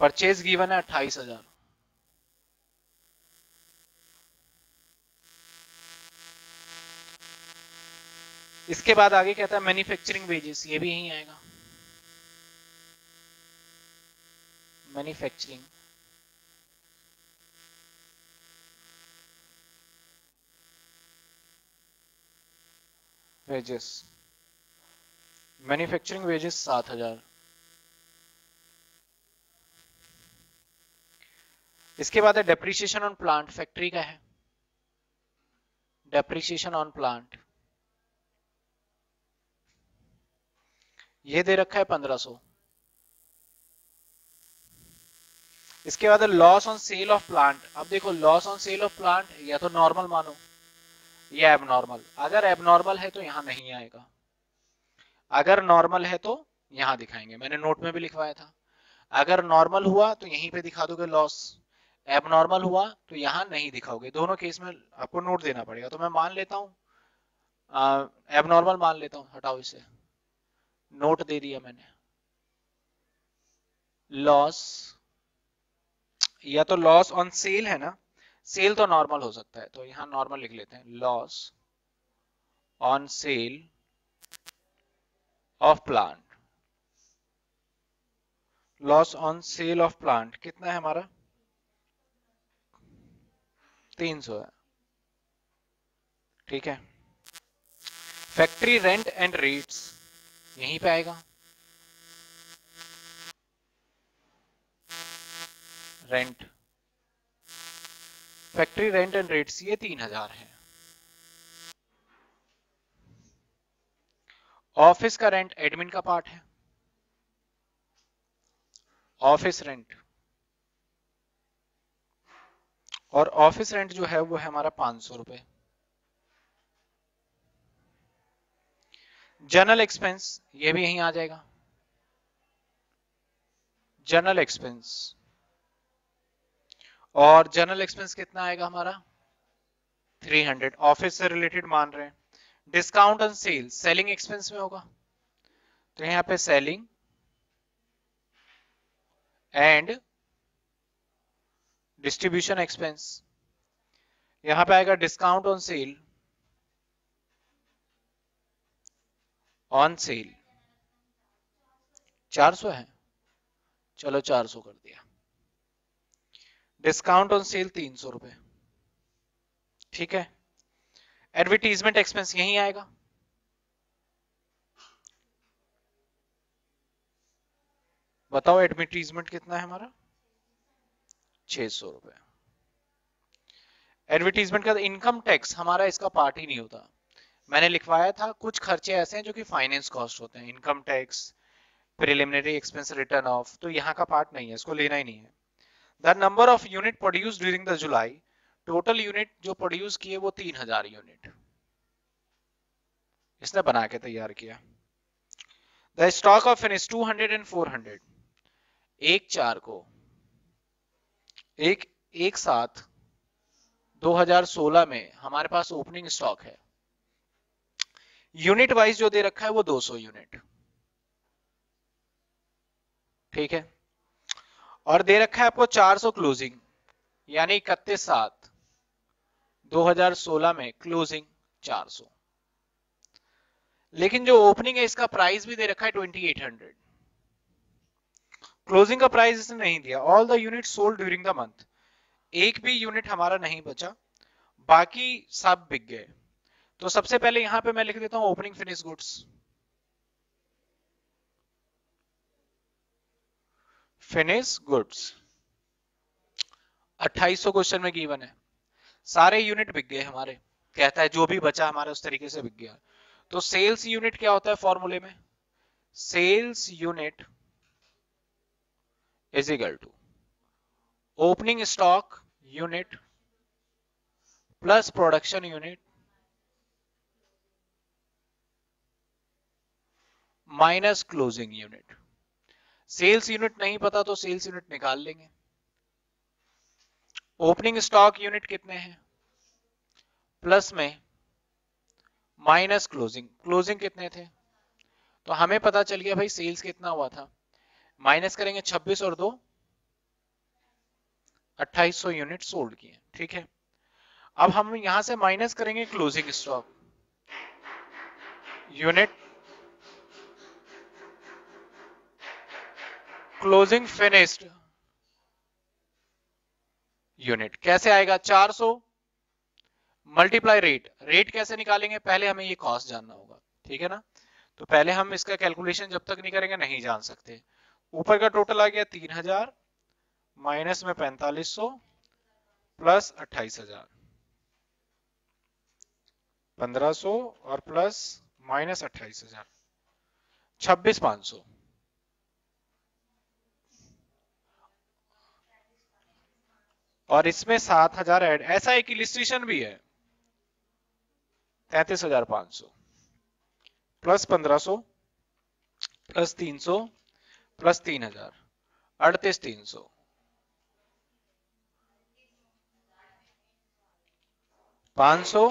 purchase given है अट्ठाईस हज़ार। इसके बाद आगे कहता है मैन्युफैक्चरिंग वेजेस ये भी यहीं आएगा। मैन्युफैक्चरिंग वेजेस मैन्युफैक्चरिंग वेजेस सात हज़ार। इसके बाद है डेप्रिसिएशन ऑन प्लांट फैक्ट्री का है। डेप्रिसिएशन ऑन प्लांट ये दे रखा है पंद्रह सौ। इसके बाद loss on sale of plant अब देखो loss on sale of plant या तो नॉर्मल मानो। या एबनॉर्मल अगर एबनॉर्मल है तो यहाँ नहीं आएगा। अगर नॉर्मल है तो यहाँ दिखाएँगे। मैंने नोट में भी लिखवाया था। अगर नॉर्मल हुआ तो यहीं पे दिखा दोगे लॉस एबनॉर्मल हुआ तो यहाँ नहीं दिखाओगे। दोनों केस में आपको नोट देना पड़ेगा। तो मैं मान लेता हूँ एबनॉर्मल मान लेता हूँ, हटाओ इसे। नोट दे दिया मैंने। लॉस या तो लॉस ऑन सेल है ना सेल तो नॉर्मल हो सकता है तो यहाँ नॉर्मल लिख लेते हैं। Loss on sale of plant loss on sale of plant कितना है हमारा? तीन सौ है। ठीक है। फैक्ट्री रेंट एंड रेट्स यहीं पे आएगा। Rent factory rent and rates ये तीन हज़ार है। ऑफ़िस का रेंट एडमिन का पार्ट है। ऑफ़िस रेंट और ऑफ़िस रेंट जो है, वो है हमारा पाँच सौ रुपए। जनरल एक्सपेंस ये भी यहीं आ जाएगा। जनरल एक्सपेंस और जनरल एक्सपेंस कितना आएगा हमारा? 300 ऑफ़िस से रिलेटेड मान रहे हैं। Discount on sale selling expense में होगा। तो यहाँ पे सेलिंग एंड डिस्ट्रीब्यूशन एक्सपेंस यहाँ पे आएगा discount on sale on sale 400 है। चलो 400 कर दिया। डिस्काउंट ऑन सेल तीन सौ रुपए। ठीक है? एडवर्टीजमेंट एक्सपेंस यही आएगा। बताओ एडवर्टीजमेंट कितना है हमारा? छह सौ रुपए। एडवर्टीजमेंट का इनकम टैक्स हमारा इसका पार्ट ही नहीं होता। मैंने लिखवाया था, कुछ खर्चे ऐसे हैं जो कि फाइनेंस कॉस्ट होते हैं income tax preliminary expense return of तो यहाँ का पार्ट नहीं है, इसको लेना ही नहीं है। The number of unit produce during the July total unit जो प्रोड्यूस किए वो तीन हज़ार यूनिट इसने बना के तैयार किया। The stock of finish 200 and 400 एक चार को। एक एक साथ 2016 में हमारे पास ओपनिंग स्टॉक है। यूनिट वाइज जो दे रखा है वो 200 यूनिट। ठीक है? और दे रखा है आपको 400 क्लोजिंग, यानी इकतीस सात 2016 में क्लोजिंग 400 लेकिन जो ओपनिंग है, इसका प्राइस भी दे रखा है 2800 क्लोजिंग का प्राइस इसने नहीं दिया। All the unit sold during the month एक भी यूनिट हमारा नहीं बचा। बाकी सब बिक गए। तो सबसे पहले यहाँ पे मैं लिख देता हूँ opening finish goods finish goods 2800 question में गिवन है। सारे यूनिट बिक गए हमारे। कहता है जो भी बचा हमारे उस तरीके से बिक गया। तो सेल्स यूनिट क्या होता है फॉर्मूले में? Sales unit is equal to opening stock unit plus production unit minus closing unit sales unit नहीं पता तो सेल्स यूनिट निकाल लेंगे। ओपनिंग स्टॉक यूनिट कितने हैं? प्लस में माइनस क्लोजिंग क्लोजिंग कितने थे? तो हमें पता चल गया भाई सेल्स कितना हुआ था। माइनस करेंगे 26 और दो। 2800 यूनिट सोल्ड किए। ठीक है? अब हम यहाँ से माइनस करेंगे closing stock unit closing finished unit कैसे आएगा? 400 मल्टीप्लाई रेट रेट कैसे निकालेंगे? पहले हमें ये कॉस्ट जानना होगा। ठीक है ना? तो पहले हम इसका कैलकुलेशन जब तक नहीं करेंगे, नहीं जान सकते। ऊपर का टोटल आ गया 3000 माइनस में 4500 प्लस 28000 1500 और प्लस माइनस 28000 26500 और इसमें सात हज़ार एड ऐसा एक इलिस्ट्रेशन भी है। तैतीस हज़ार पाँच सौ प्लस पंद्रह सौ प्लस तीन सौ प्लस तीन हज़ार, अड़तीस तीन सौ। पाँच सौ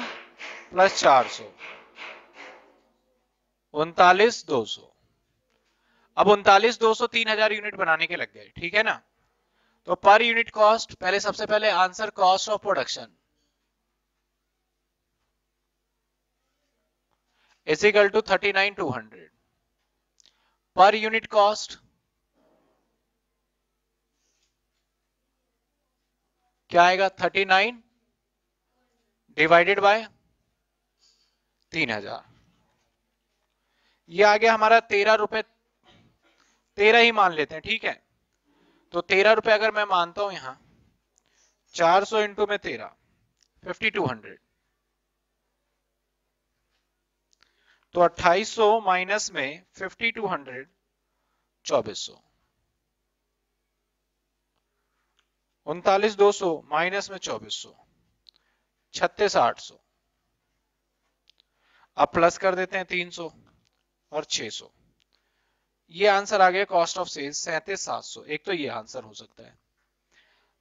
प्लस चार सौ, उनतालीस दो सौ। अब उनतालीस दो सौ तीन हज़ार यूनिट बनाने के लग गए, ठीक है ना? तो पर यूनिट कॉस्ट पहले सबसे पहले answer cost of production is equal to 39,200 per unit cost क्या आएगा? 39 डिवाइडेड बाय तीन हज़ार. ये आ गया हमारा तेरह रुपए तेरह ही मान लेते हैं ठीक है? तो तेरह रुपए अगर मैं मानता हूँ यहाँ, चार सौ इंटू में तेरह फिफ्टी टू हंड्रेड तो 2800 माइनस में 5200 2400 उनतालीस दो सौ माइनस में चौबीस सौ, छत्तीस आठ सौ। अब प्लस कर देते हैं तीन सौ और छह सौ। ये आंसर आ गया कॉस्ट ऑफ़ सेल्स सैंतीस सात सौ। एक तो ये आंसर हो सकता है।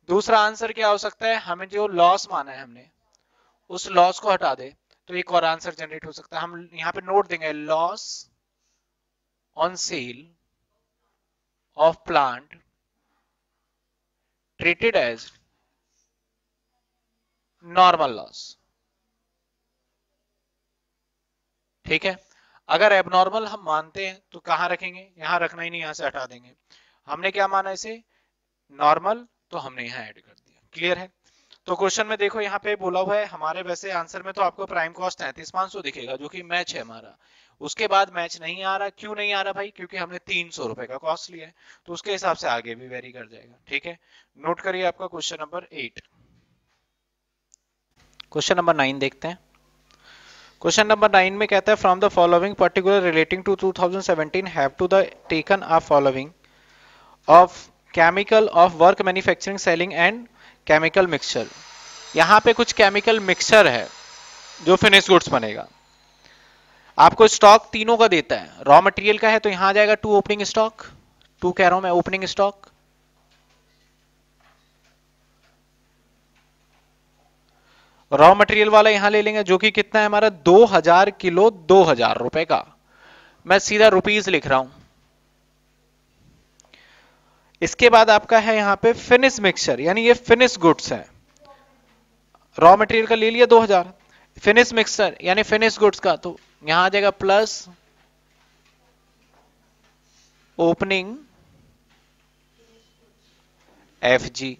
दूसरा आंसर क्या हो सकता है? हमें जो लॉस माना है हमने, उस लॉस को हटा दे तो एक और आंसर जनरेट हो सकता है। हम यहाँ पे नोट देंगे loss on sale of plant treated as normal loss ठीक है? अगर एबनॉर्मल हम मानते हैं तो कहाँ रखेंगे? यहाँ रखना ही नहीं, यहाँ से हटा देंगे। हमने क्या माना इसे? नॉर्मल तो हमने यहाँ ऐड कर दिया। क्लियर है? तो क्वेश्चन में देखो, यहाँ पे बोला हुआ है, हमारे वैसे आंसर में तो आपको प्राइम कॉस्ट तैतीस पाँच सौ दिखेगा, जो कि मैच है हमारा। उसके बाद मैच नहीं आ रहा। क्यों नहीं आ रहा भाई? क्योंकि हमने तीन सौ रुपए का कॉस्ट लिया है। तो उसके हिसाब से आगे भी वेरी कर जाएगा। ठीक है? नोट करिए आपका question number eight question number nine देखते हैं। क्वेश्चन नंबर नाइन में कहता है from the following particular relating to 2017 have to the taken uh following of chemical of work manufacturing selling and chemical mixture यहाँ पे कुछ केमिकल मिक्सचर है, जो फिनिश गुड्स बनेगा। आपको स्टॉक तीनों का देता है। रॉ मटेरियल का है तो यहाँ आ जाएगा टू ओपनिंग स्टॉक टू कह रहा हूँ मैं ओपनिंग स्टॉक रॉ मटेरियल वाला यहाँ ले लेंगे, जो कि कितना है हमारा? 2000 किलो 2000 रुपए का। मैं सीधा रुपीज़ लिख रहा हूँ। इसके बाद आपका है यहाँ पे फिनिश मिक्सचर यानी ये फिनिश गुड्स है। रॉ मटेरियल का ले लिया 2000 फिनिश मिक्सचर यानी फिनिश गुड्स का। तो यहाँ आ जाएगा प्लस ओपनिंग एफ़ जी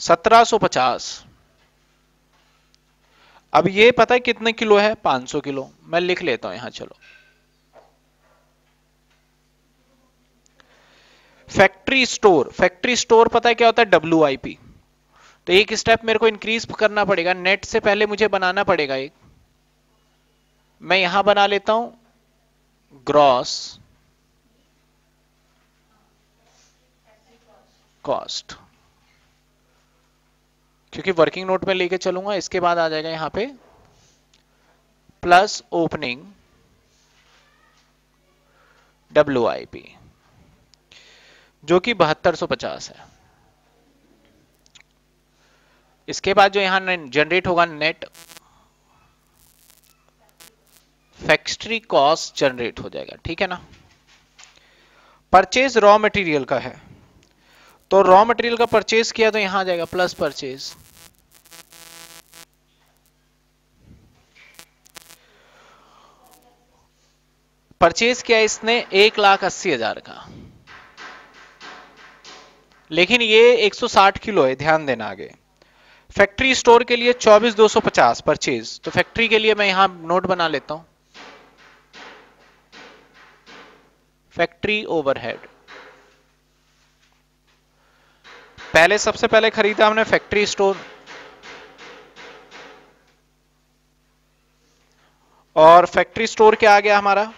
1750 अब ये पता है कितने किलो है? 500 किलो। मैं लिख लेता हूँ यहाँ, चलो। Factory store. फैक्ट्री स्टोर पता है क्या होता है? पी तो एक स्टेप मेरे को इंक्रीज करना पड़ेगा। नेट से पहले मुझे बनाना पड़ेगा एक। मैं यहाँ बना लेता हूँ। ग्रॉस कॉस्ट क्योंकि वर्किंग नोट में लेके चलूँगा, इसके बाद आ जाएगा यहाँ पे। Plus opening W I P जो कि बहत्तर पचास है। इसके बाद जो यहाँ जनरेट होगा नेट फैक्ट्री कॉस्ट जनरेट हो जाएगा, ठीक है ना? परचेज रॉ मटेरियल का है। तो रॉ मटेरियल का परचेज किया तो यहाँ आ जाएगा प्लस परचेज परचेज किया इसने एक लाख अस्सी हज़ार का। लेकिन ये 160 किलो है, ध्यान देना आगे। फैक्ट्री स्टोर के लिए चौबीस दो सौ पचास परचेज। तो फैक्ट्री के लिए मैं यहाँ नोट बना लेता हूँ। Factory overhead. पहले सबसे पहले खरीदा हमने फैक्ट्री स्टोर। और फैक्ट्री स्टोर क्या आ गया हमारा?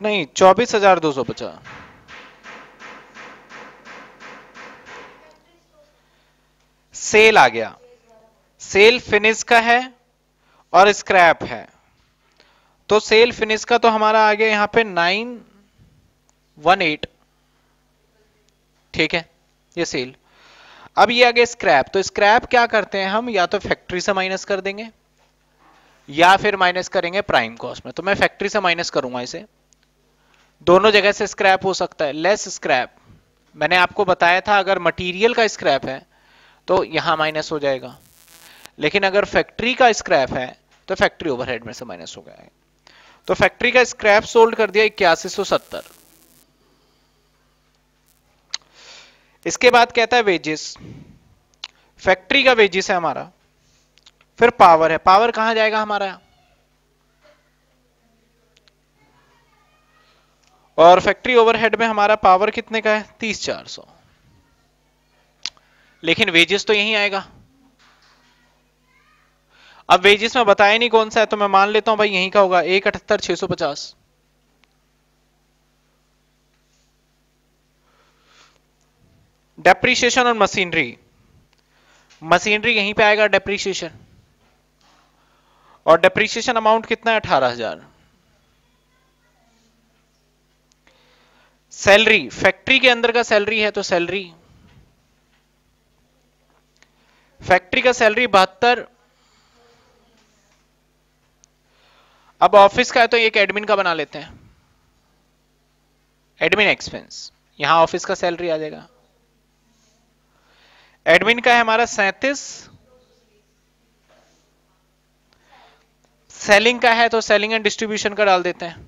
नहीं, चौबीस हज़ार दो सौ पचास। सेल आ गया। सेल फिनिश का है और स्क्रैप है। तो सेल फिनिश का तो हमारा आ गया यहाँ पे नाइन, वन एट। ठीक है, ये सेल। अब ये आ गया स्क्रैप। तो स्क्रैप क्या करते हैं हम? या तो फैक्ट्री से माइनस कर देंगे, या फिर माइनस करेंगे प्राइम कॉस्ट में। तो मैं फैक्ट्री से माइनस करूँगा इसे। दोनों जगह से स्क्रैप हो सकता है लेस स्क्रैप मैंने आपको बताया था, अगर मटेरियल का स्क्रैप है तो यहाँ माइनस हो जाएगा। लेकिन अगर फैक्ट्री का स्क्रैप है तो फैक्ट्री ओवरहेड में से माइनस हो गया है। तो फैक्ट्री का स्क्रैप सोल्ड कर दिया इक्यासी सौ सत्तर। इसके बाद कहता है वेजेस फैक्ट्री का वेजेस है हमारा। फिर पावर है। पावर कहाँ जाएगा हमारा? और फैक्ट्री ओवरहेड में हमारा पावर कितने का है? तीस, चार सौ। लेकिन वेजेस तो यही आएगा। अब वेजेस में बताया नहीं कौन सा है तो मैं मान लेता हूँ भाई यहीं का होगा, एक अठहत्तर, छह सौ पचास। डेप्रीशिएशन और मशीनरी मशीनरी यहीं पे आएगा डेप्रीशिएशन और डेप्रीशिएशन अमाउंट कितना है? अठारह हज़ार। सैलरी, फैक्ट्री के अंदर का सैलरी है तो सैलरी। फैक्ट्री का सैलरी बहत्तर। अब ऑफ़िस का है तो एक एडमिन का बना लेते हैं। Admin expense. यहाँ ऑफ़िस का सैलरी आ जाएगा। एडमिन का है हमारा सैतीस। सेलिंग का है तो सेलिंग एंड डिस्ट्रीब्यूशन का डाल देते हैं।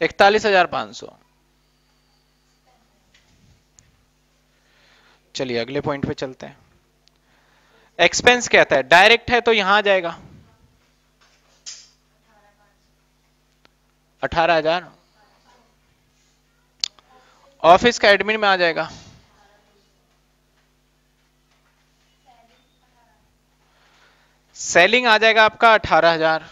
इकतालीस हज़ार पाँच सौ। चलिए, अगले पॉइंट पे चलते हैं। एक्सपेंस कहता है डायरेक्ट है तो यहाँ आ जाएगा। अठारह हज़ार। ऑफ़िस का एडमिन में आ जाएगा। सेलिंग आ जाएगा आपका अठारह हज़ार।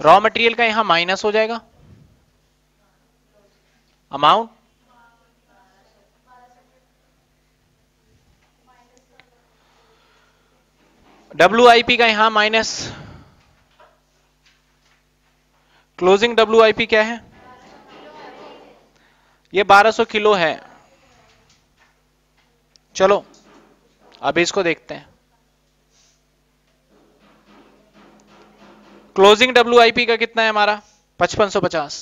रॉ मटेरियल का यहाँ माइनस हो जाएगा। अमाउंट डब्ल्यू आईपी का यहाँ माइनस क्लोजिंग डब्ल्यू आईपी क्या है? ये 1200 किलो है। चलो, अब इसको देखते हैं। क्लोजिंग डब्ल्यू का कितना है हमारा? 5550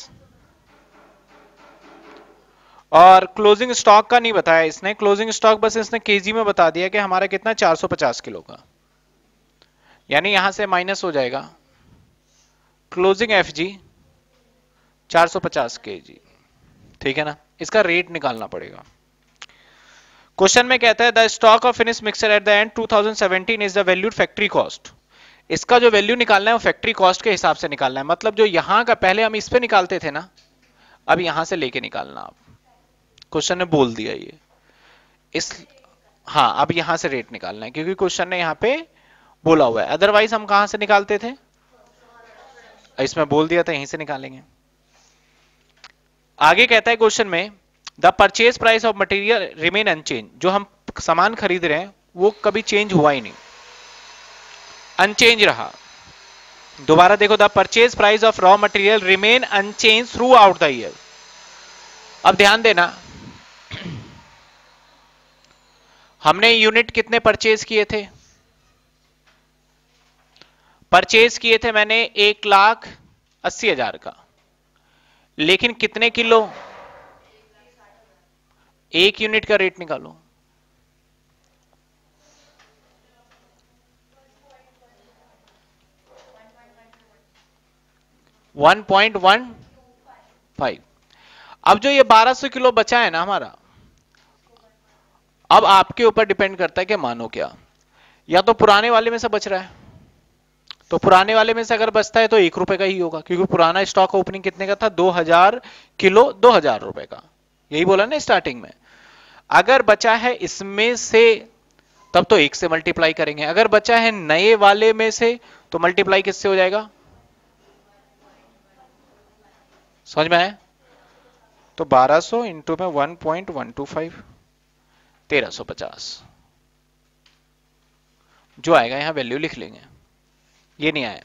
और क्लोजिंग स्टॉक का नहीं बताया इसने। क्लोजिंग स्टॉक बस इसने केजी में बता दिया कि हमारा कितना? 450 किलो का। यानी यहाँ से माइनस हो जाएगा। क्लोजिंग एफ़ जी चार सौ पचास के जी ठीक है ना? इसका रेट निकालना पड़ेगा। क्वेश्चन में कहता है the stock of finish mixer at the end 2017 is the valued factory cost इसका जो वैल्यू निकालना है, वो फैक्ट्री कॉस्ट के हिसाब से निकालना है। मतलब जो यहाँ का, पहले हम इस पे निकालते थे ना, अब यहाँ से लेके निकालना आप। क्वेश्चन ने बोल दिया ये। इस हाँ अब यहाँ से रेट निकालना है, क्योंकि क्वेश्चन ने यहाँ पे बोला हुआ है। अदरवाइज़ हम कहाँ से निकालते थे? इसमें बोल दिया था यहीं से निकालेंगे। आगे कहता है क्वेश्चन में the purchase price of material remain unchange जो हम सामान खरीद रहे हैं, वो कभी चेंज हुआ ही नहीं। अनचेंज रहा। दोबारा देखो the purchase price of raw material remain unchange throughout the year. अब ध्यान देना, हमने यूनिट कितने परचेज किए थे? परचेज किए थे मैंने एक लाख अस्सी हज़ार का। लेकिन कितने किलो? एक यूनिट का रेट निकालो। वन पॉइंट वन फाइव अब जो ये 1200 किलो बचा है ना हमारा, अब आपके ऊपर डिपेंड करता है कि मानो क्या। या तो पुराने वाले में से बच रहा है। तो पुराने वाले में से अगर बचता है तो एक रुपए का ही होगा, क्योंकि पुराना स्टॉक ओपनिंग कितने का था? दो हज़ार किलो, दो हज़ार रुपए का। यही बोला ना स्टार्टिंग में। अगर बचा है इसमें से, तब तो एक से मल्टीप्लाई करेंगे। अगर बचा है नए वाले में से तो मल्टीप्लाई किससे हो जाएगा? समझ में आया? तो 1200 सौ इंटू में 1.125 1350 जो आएगा, यहाँ वैल्यू लिख लेंगे। ये नहीं आया।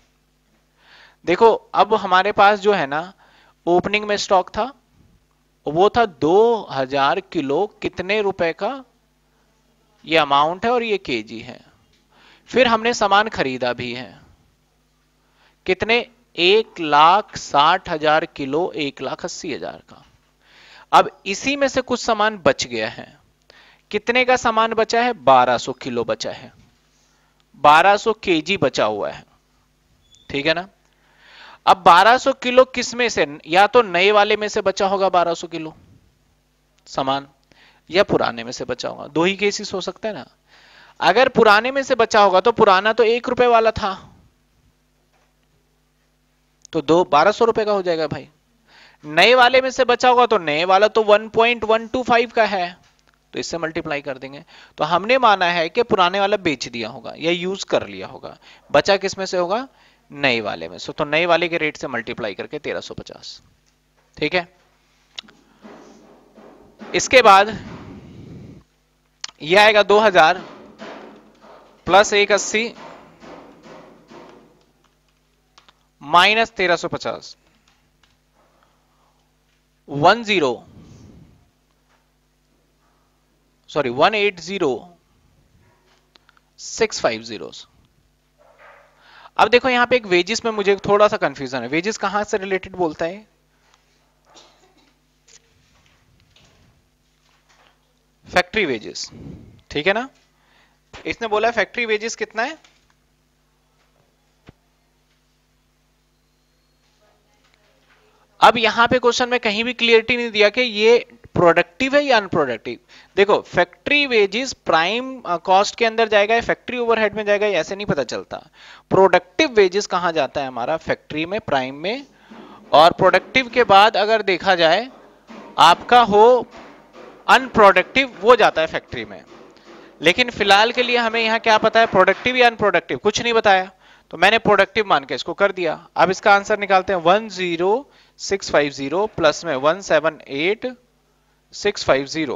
देखो, अब हमारे पास जो है ना ओपनिंग में स्टॉक था, वो था दो हज़ार किलो कितने रुपए का ये अमाउंट है और ये केजी है। फिर हमने सामान खरीदा भी है। कितने? एक लाख साठ हज़ार किलो, एक लाख अस्सी हज़ार का। अब इसी में से कुछ सामान बच गया है। कितने का सामान बचा है? 1200 किलो बचा है। 1200 केजी बचा हुआ है। ठीक है ना? अब 1200 किलो किसमें से? या तो नए वाले में से बचा होगा 1200 किलो सामान, या पुराने में से बचा होगा। दो ही केसेस हो सकते हैं ना। अगर पुराने में से बचा होगा तो पुराना तो एक रुपए वाला था। तो दो, बारह सौ रुपए का हो जाएगा भाई। नए वाले में से बचा होगा तो नए वाला तो 1.125 का है। तो इससे मल्टीप्लाई कर देंगे। तो हमने माना है कि पुराने वाला बेच दिया होगा या यूज़ कर लिया होगा। बचा किसमें से होगा? नए वाले में सो। तो नए वाले के रेट से मल्टीप्लाई करके 1350 ठीक है? इसके बाद यह आएगा 2000 प्लस एक अस्सी। माइनस तेरह सौ पचास। One zero. Sorry, one eight zero. Six five zero. अब देखो, यहाँ पे एक वेजिस में मुझे थोड़ा सा कंफ्यूजन है। वेजिस कहाँ से रिलेटेड बोलता है? फैक्ट्री वेजेस ठीक है ना? इसने बोला फैक्ट्री वेजेस कितना है? अब यहाँ पे क्वेश्चन में कहीं भी क्लियरिटी नहीं दिया कि ये प्रोडक्टिव है या अनप्रोडक्टिव देखो फैक्ट्री वेजेस प्राइम कॉस्ट के अंदर जाएगा फैक्ट्री ओवरहेड में जाएगा ऐसे नहीं पता चलता। प्रोडक्टिव वेजेस कहाँ जाता है हमारा? फैक्ट्री में प्राइम में। और प्रोडक्टिव के बाद अगर देखा जाए, आपका हो अनप्रोडक्टिव वो जाता है फैक्ट्री में। लेकिन फ़िलहाल के लिए हमें यहाँ क्या पता है प्रोडक्टिव या अनप्रोडक्टिव कुछ नहीं बताया। तो मैंने प्रोडक्टिव मान के इसको कर दिया। अब इसका आंसर निकालते हैं। One zero six five zero plus में one seven eight six five zero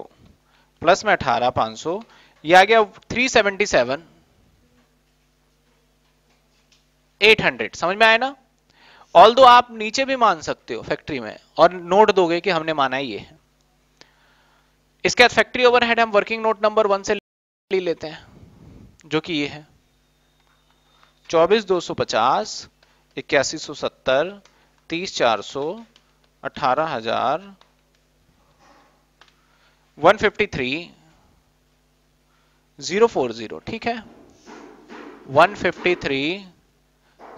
plus में अठारह पाँच सौ। यह आ गया three seventy seven. Eight hundred. समझ में आया ना? ऑल दो आप नीचे भी मान सकते हो फैक्ट्री में और नोट दोगे कि हमने माना ये है। इसके बाद फैक्ट्री ओवरहेड हम वर्किंग नोट नंबर वन से ले लेते हैं, जो कि ये है। चौबीस दो सौ पचास, इक्यासी सौ सत्तर तीस चार सौ अठारह हज़ार one fifty three zero four zero, ठीक है? One fifty three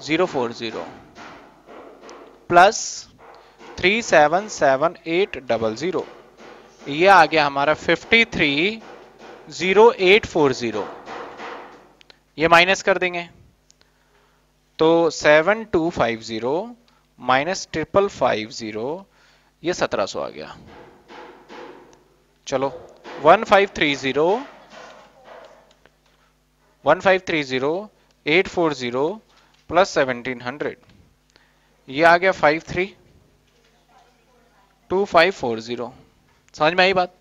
zero four zero plus three seven seven eight double zero. ये आ गया हमारा fifty three zero eight four zero. ये माइनस कर देंगे। तो seven two five zero minus triple five zero, ये सत्रह सौ आ गया। चलो, one five three zero, one five three zero, eight four zero, plus seventeen hundred. ये आ गया five three, two five four zero. समझ में आई बात?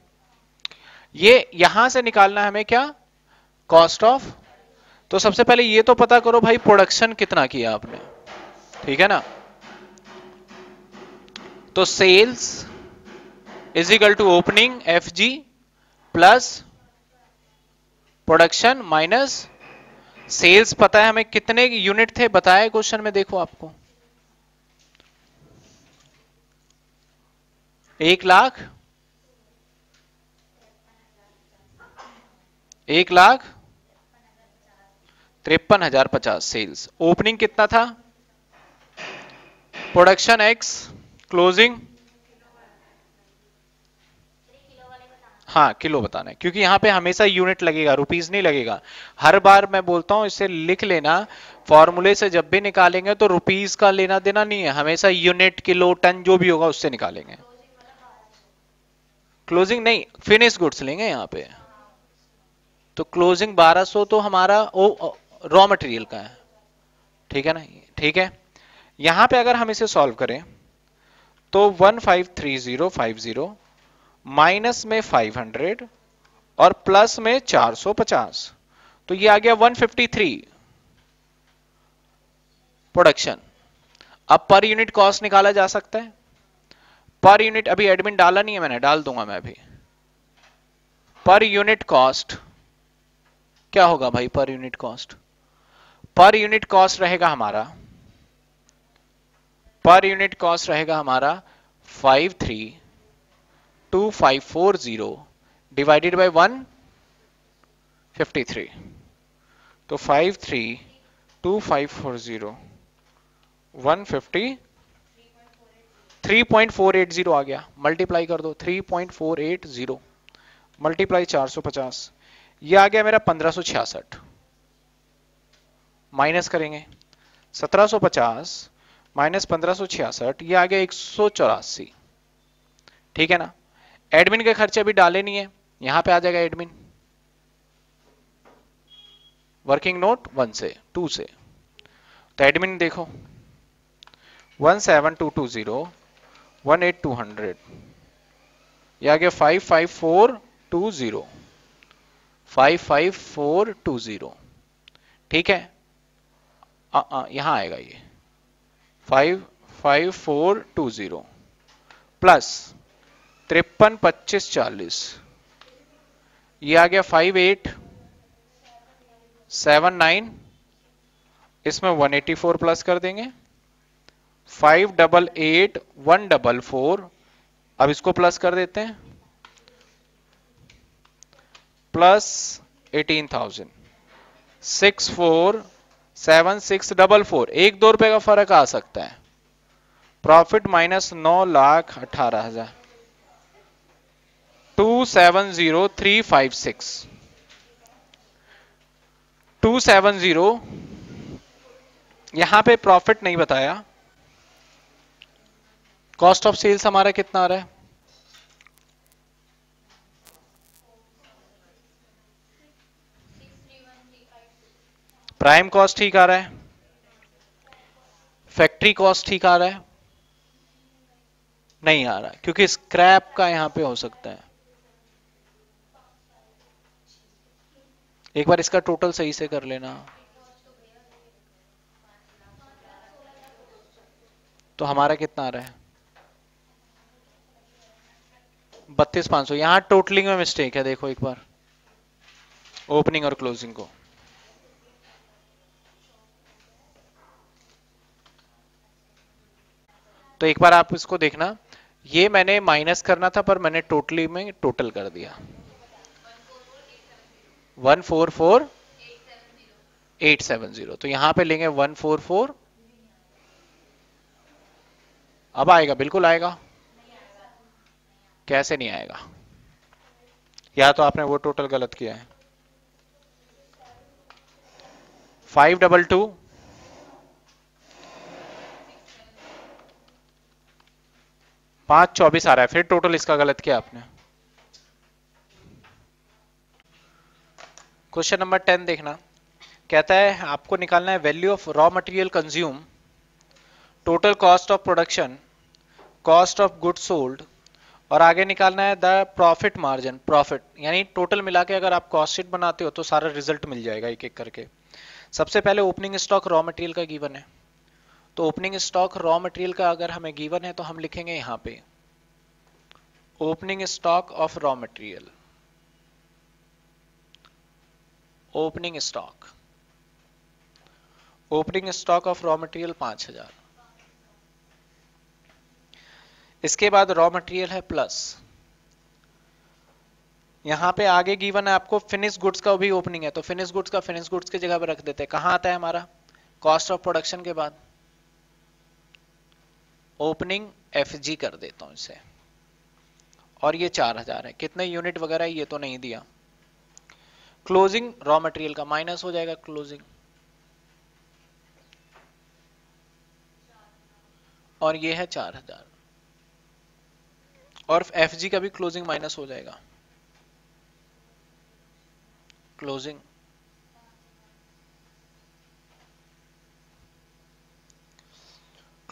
ये यहाँ से निकालना हमें क्या? Cost of. तो सबसे पहले ये तो पता करो भाई, प्रोडक्शन कितना किया आपने। ठीक है ना? तो sales is equal to opening F G plus production minus sales पता है हमें कितने यूनिट थे? बताया क्वेश्चन में देखो आपको। एक लाख। एक लाख। तिरपन हज़ार पचास सेल्स ओपनिंग कितना था? प्रोडक्शन एक्स क्लोजिंग हाँ किलो बताना है, क्योंकि यहाँ पे हमेशा यूनिट लगेगा रुपीज़ नहीं लगेगा। हर बार मैं बोलता हूँ, इसे लिख लेना। फॉर्मूले से जब भी निकालेंगे तो रुपीज़ का लेना देना नहीं है, हमेशा यूनिट किलो टन जो भी होगा उससे निकालेंगे। क्लोजिंग नहीं फिनिश गुड्स लेंगे यहाँ पे। तो क्लोजिंग 1200 तो हमारा रॉ मटेरियल का है। ठीक है ना? ठीक है? यहाँ पे अगर हम इसे सॉल्व करें तो 153050 माइनस में 500 और प्लस में 450 तो ये आ गया 153 प्रोडक्शन अब पर यूनिट कॉस्ट निकाला जा सकता है। पर यूनिट अभी एडमिन डाला नहीं है मैंने, डाल दूँगा मैं अभी। पर यूनिट कॉस्ट क्या होगा भाई per unit cost per unit cost रहेगा हमारा पर यूनिट कॉस्ट रहेगा हमारा five three two five four zero divided by one fifty three. तो five three two five four zero one fifty three point four eight zero आ गया। Multiply कर दो, three point four eight zero. Multiply चार सौ पचास। ये आ गया मेरा पंद्रह सौ छियासठ। माइनस करेंगे। सत्रह सौ पचास माइनस पंद्रह ये आ गया एक सौ चौरासी। ठीक है ना? एडमिन के खर्चे अभी डाले नहीं है। यहाँ पे आ जाएगा एडमिन। वर्किंग नोट वन से टू से। तो एडमिन देखो। One seven two two zero one eight two hundred. ये आ गया five five four two zero. Five five four two zero. ठीक है? आ, आ, यहाँ आएगा ये। Five five four two zero plus तिरपन पच्चीस चालीस ये आ गया फाइव एट सेवन नाइन इसमें वन एटी फोर प्लस कर देंगे five double eight one double four अब इसको प्लस कर देते हैं plus eighteen thousand six four seven six double four, एक दो रुपए का फ़र्क आ सकता है। प्रॉफिट माइनस नौ लाख अठारह हज़ार। Two seven zero three five six. Two seven zero, यहाँ पे प्रॉफिट नहीं बताया। कॉस्ट ऑफ़ सेल्स हमारा कितना आ रहा है? प्राइम कॉस्ट ठीक आ रहा है। फैक्ट्री कॉस्ट ठीक आ रहा है। नहीं आ रहा क्योंकि स्क्रैप का यहाँ पे हो सकता है। एक बार इसका टोटल सही से कर लेना। तो हमारा कितना आ रहा है? बत्तीस पाँच सौ। यहाँ टोटलिंग में मिस्टेक है, देखो एक बार। ओपनिंग और क्लोजिंग को। तो एक बार आप इसको देखना। ये मैंने माइनस करना था, पर मैंने टोटली में टोटल कर दिया। One four four eight seven zero तो यहाँ पे लेंगे वन फोर फोर अब आएगा, बिल्कुल आएगा। कैसे नहीं आएगा? या तो आपने वो टोटल गलत किया है। फाइव डबल टू पाँच चौबीस आ रहा है, फिर टोटल इसका गलत किया आपने। क्वेश्चन नंबर टेन देखना। कहता है, आपको निकालना है value of raw material consume total cost of production cost of good sold और आगे निकालना है द प्रॉफिट मार्जिन प्रॉफिट यानी टोटल मिला के अगर आप कॉस्ट शीट बनाते हो तो सारा रिज़ल्ट मिल जाएगा एक एक करके। सबसे पहले ओपनिंग स्टॉक रॉ मटेरियल का गिवन है। तो ओपनिंग स्टॉक रॉ मटेरियल का अगर हमें गिवन है तो हम लिखेंगे यहाँ पे opening stock of raw material opening stock opening stock of raw material पाँच हज़ार। इसके बाद रॉ मटेरियल है प्लस यहाँ पे आगे गिवन है आपको फिनिश गुड्स का भी ओपनिंग है तो फिनिश गुड्स का फिनिश गुड्स की जगह पर रख देते हैं। कहाँ आता है हमारा? कॉस्ट ऑफ़ प्रोडक्शन के बाद। ओपनिंग एफ़ जी कर देता हूँ इसे। और ये चार हज़ार है। कितने यूनिट वगैरह ये तो नहीं दिया। क्लोजिंग रॉ मटेरियल का माइनस हो जाएगा क्लोजिंग और ये है चार हज़ार। और एफ़ जी का भी क्लोजिंग माइनस हो जाएगा। क्लोजिंग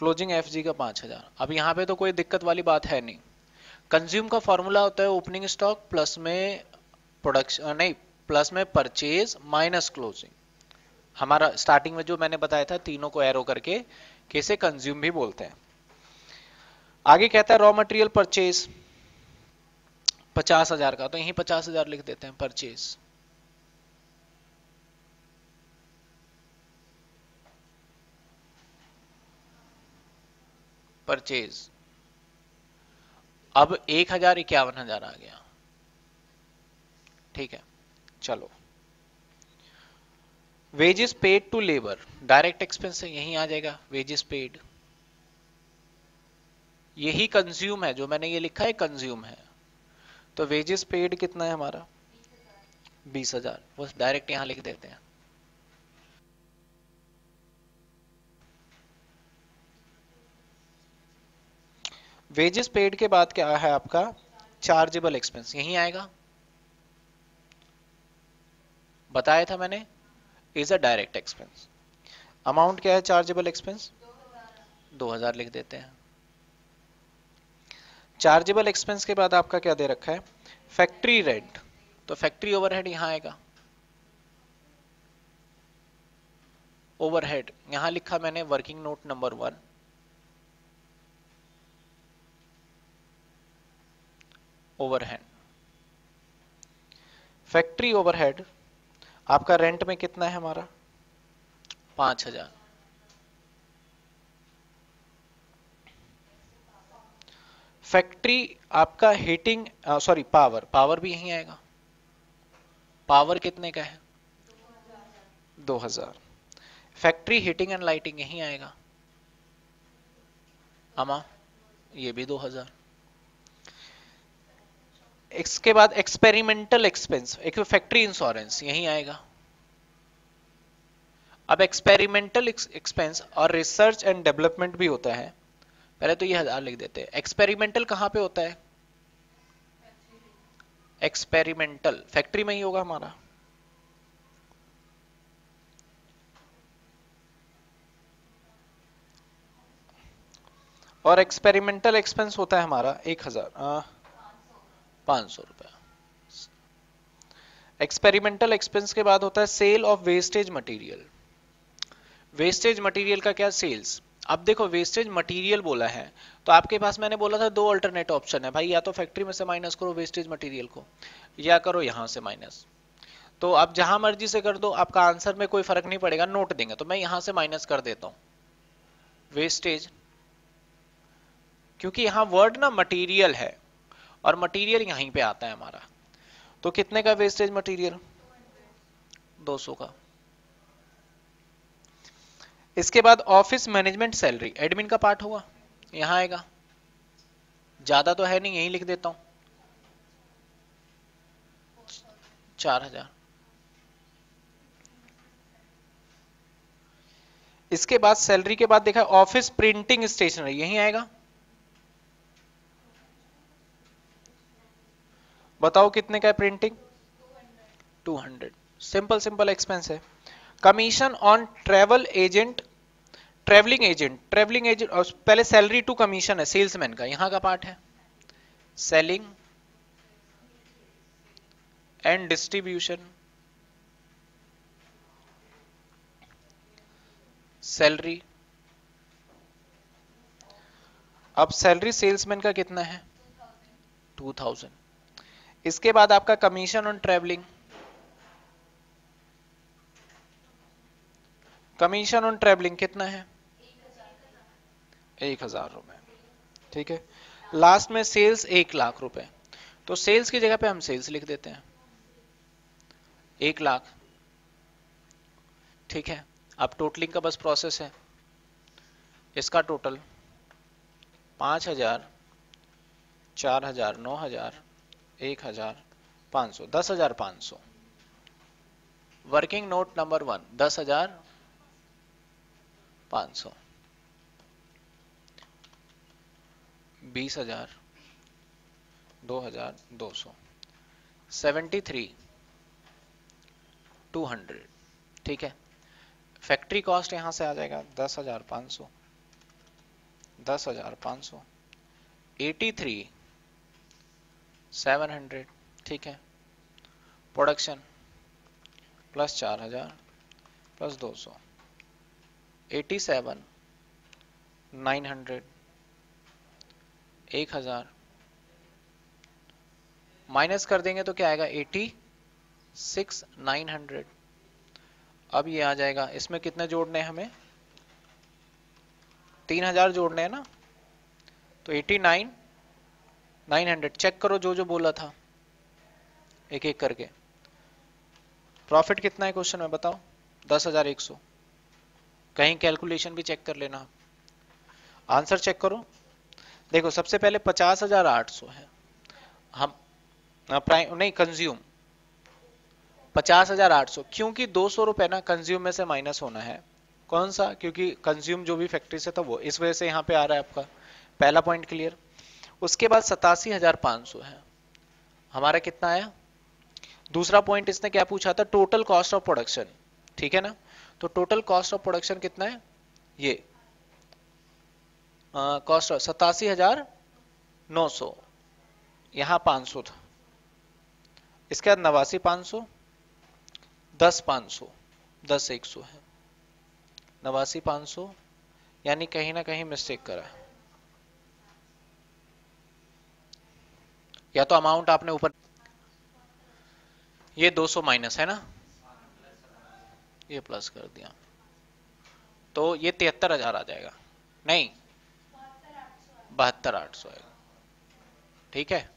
क्लोजिंग एफ़ का पाँच हज़ार। अब यहाँ पे तो कोई दिक्कत वाली बात है नहीं। कंज्यूम का फॉर्मूला होता है ओपनिंग स्टॉक प्लस में प्रोडक्शन नहीं प्लस में परचेज माइनस क्लोजिंग हमारा स्टार्टिंग में जो मैंने बताया था, तीनों को एरो करके कैसे कंज्यूम भी बोलते हैं। आगे कहता है रॉ मटेरियल परचेज पचास हज़ार का। तो यही पचास हज़ार लिख देते हैं परचेज परचेज अब एक हज़ार इक्यावन हज़ार आ गया। ठीक है, चलो। Wages paid to labour direct expense यही आ जाएगा वेजेस पेड यही कंज्यूम है, जो मैंने ये लिखा है कंज्यूम है। तो वेजेस पेड कितना है हमारा? बीस हज़ार। बस डायरेक्ट यहाँ लिख देते हैं। वेजेस पेड के बाद क्या है आपका? चार्जेबल एक्सपेंस यही आएगा। बताया था मैंने is a direct expense amount क्या है चार्जेबल एक्सपेंस दो हज़ार लिख देते हैं। चार्जेबल एक्सपेंस के बाद आपका क्या दे रखा है? फैक्ट्री रेंट तो फैक्ट्री ओवरहेड यहाँ आएगा। ओवरहेड यहाँ लिखा मैंने working note number one overhead factory overhead आपका रेंट में कितना है हमारा? पाँच हज़ार। फैक्ट्री आपका हीटिंग सॉरी पावर पावर भी यहीं आएगा। पावर कितने का है? दो हज़ार। फैक्ट्री हीटिंग एंड लाइटिंग यहीं आएगा। अमा, ये भी दो हज़ार। इसके बाद एक्सपेरिमेंटल एक्सपेंस एक फैक्ट्री इंश्योरेंस यही आएगा। अब एक्सपेरिमेंटल एक्सपेंस और रिसर्च एंड डेवलपमेंट भी होता है। पहले तो ये हज़ार लिख देते हैं। एक्सपेरिमेंटल कहाँ पे होता है? एक्सपेरिमेंटल फैक्ट्री में ही होगा हमारा। और एक्सपेरिमेंटल एक्सपेंस होता है हमारा एक हज़ार। पाँच सौ रुपया। एक्सपेरिमेंटल एक्सपेंस के बाद होता है sale of wastage material wastage material का क्या सेल्स अब देखो वेस्टेज मटेरियल बोला है तो आपके पास मैंने बोला था दो अल्टरनेट ऑप्शन है। भाई, या तो फैक्ट्री में से माइनस करो वेस्टेज मटेरियल को, या करो यहाँ से माइनस तो आप जहाँ मर्ज़ी से कर दो, आपका आंसर में कोई फ़र्क नहीं पड़ेगा नोट देंगे। तो मैं यहाँ से माइनस कर देता हूँ। वेस्टेज क्योंकि यहाँ वर्ड ना मटेरियल है और मटेरियल यहीं पे आता है हमारा। तो कितने का वेस्टेज मटेरियल 200 का। इसके बाद ऑफ़िस मैनेजमेंट सैलरी एडमिन का पार्ट होगा, यहाँ आएगा। ज़्यादा तो है नहीं, यही लिख देता हूँ। चार हज़ार। इसके बाद सैलरी के बाद देखा ऑफ़िस प्रिंटिंग स्टेशनरी यही आएगा। बताओ कितने का है प्रिंटिंग 200 सिंपल सिंपल एक्सपेंस है। Commission on travel agent travelling agent travelling agent पहले सैलरी टू कमीशन है सेल्समैन का, यहाँ का पार्ट है। सेलिंग एंड डिस्ट्रीब्यूशन सैलरी अब सैलरी सेल्समैन का कितना है? टू थाउज़ेंड इसके बाद आपका commission on travelling commission on travelling कितना है? एक हज़ार रुपए। ठीक है? लास्ट में सेल्स एक लाख रुपए। तो सेल्स की जगह पे हम सेल्स लिख देते हैं। एक लाख। ठीक है? अब टोटलिंग का बस प्रोसेस है। इसका टोटल पाँच हज़ार, चार हज़ार, नौ हज़ार एक हज़ार पाँच सौ, दस हज़ार पाँच सौ। वर्किंग नोट नंबर वन, दस हज़ार पाँच सौ। बीस हज़ार, दो हज़ार दो सौ। Seventy three, two hundred. ठीक है? फैक्ट्री कॉस्ट यहाँ से आ जाएगा, दस हज़ार पाँच सौ। दस हज़ार पाँच सौ। एटी थ्री सेवन हंड्रेड, ठीक है? प्रोडक्शन, प्लस चार हज़ार, प्लस दो सौ। एटी सेवन, नाइन हंड्रेड, एक हज़ार। माइनस कर देंगे तो क्या आएगा? Eighty six, nine hundred. अब ये आ जाएगा। इसमें कितने जोड़ने हैं हमें? तीन हज़ार जोड़ने हैं ना? तो eighty nine nine hundred check करो जो जो बोला था। एक एक करके। प्रॉफिट कितना है क्वेश्चन में बताओ? दस हज़ार एक सौ। कहीं कैलकुलेशन भी चेक कर लेना। आंसर चेक करो। देखो, सबसे पहले पचास हज़ार आठ सौ है। हम प्राइम नहीं कंज्यूम पचास हज़ार आठ सौ। क्योंकि दो सौ रुपए ना कंज्यूम में से माइनस होना है। कौन सा? क्योंकि कंज्यूम जो भी फैक्ट्री से था वो। इस वजह से यहाँ पे आ रहा है आपका। पहला पॉइंट क्लियर उसके बाद सतासी हज़ार पाँच सौ है। हमारा कितना आया? दूसरा पॉइंट इसने क्या पूछा था? टोटल कॉस्ट ऑफ़ प्रोडक्शन ठीक है ना? तो टोटल कॉस्ट ऑफ़ प्रोडक्शन कितना है? ये। कॉस्ट सतासी हज़ार नौ सौ। यहाँ पाँच सौ था। इसके बाद नवासी पाँच सौ, दस पाँच सौ, दस एक सौ है। नवासी पाँच सौ, यानी कहीं ना कहीं मिस्टेक करा है। या तो अमाउंट आपने ऊपर ये 200 माइनस है ना? ये प्लस कर दिया। तो ये तिहत्तर हज़ार आ जाएगा। नहीं। बहत्तर आठ सौ आएगा। ठीक है?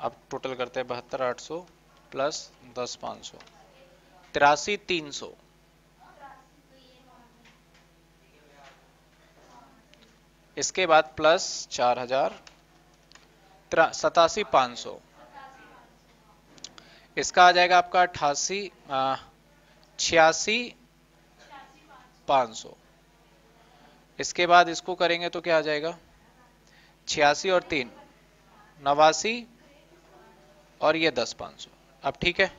अब टोटल करते हैं बहत्तर आठ सौ प्लस दस पाँच सौ। तिरासी तीन सौ। इसके बाद प्लस चार हज़ार सतासी पाँच सौ। इसका आ जाएगा आपका अठासी छियासी पाँच सौ। इसके बाद इसको करेंगे तो क्या आ जाएगा? छियासी और तीन, नवासी और ये दस पाँच सौ। अब ठीक है,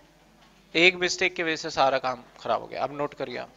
एक मिस्टेक की वजह से सारा काम खराब हो गया। अब नोट करिए आप।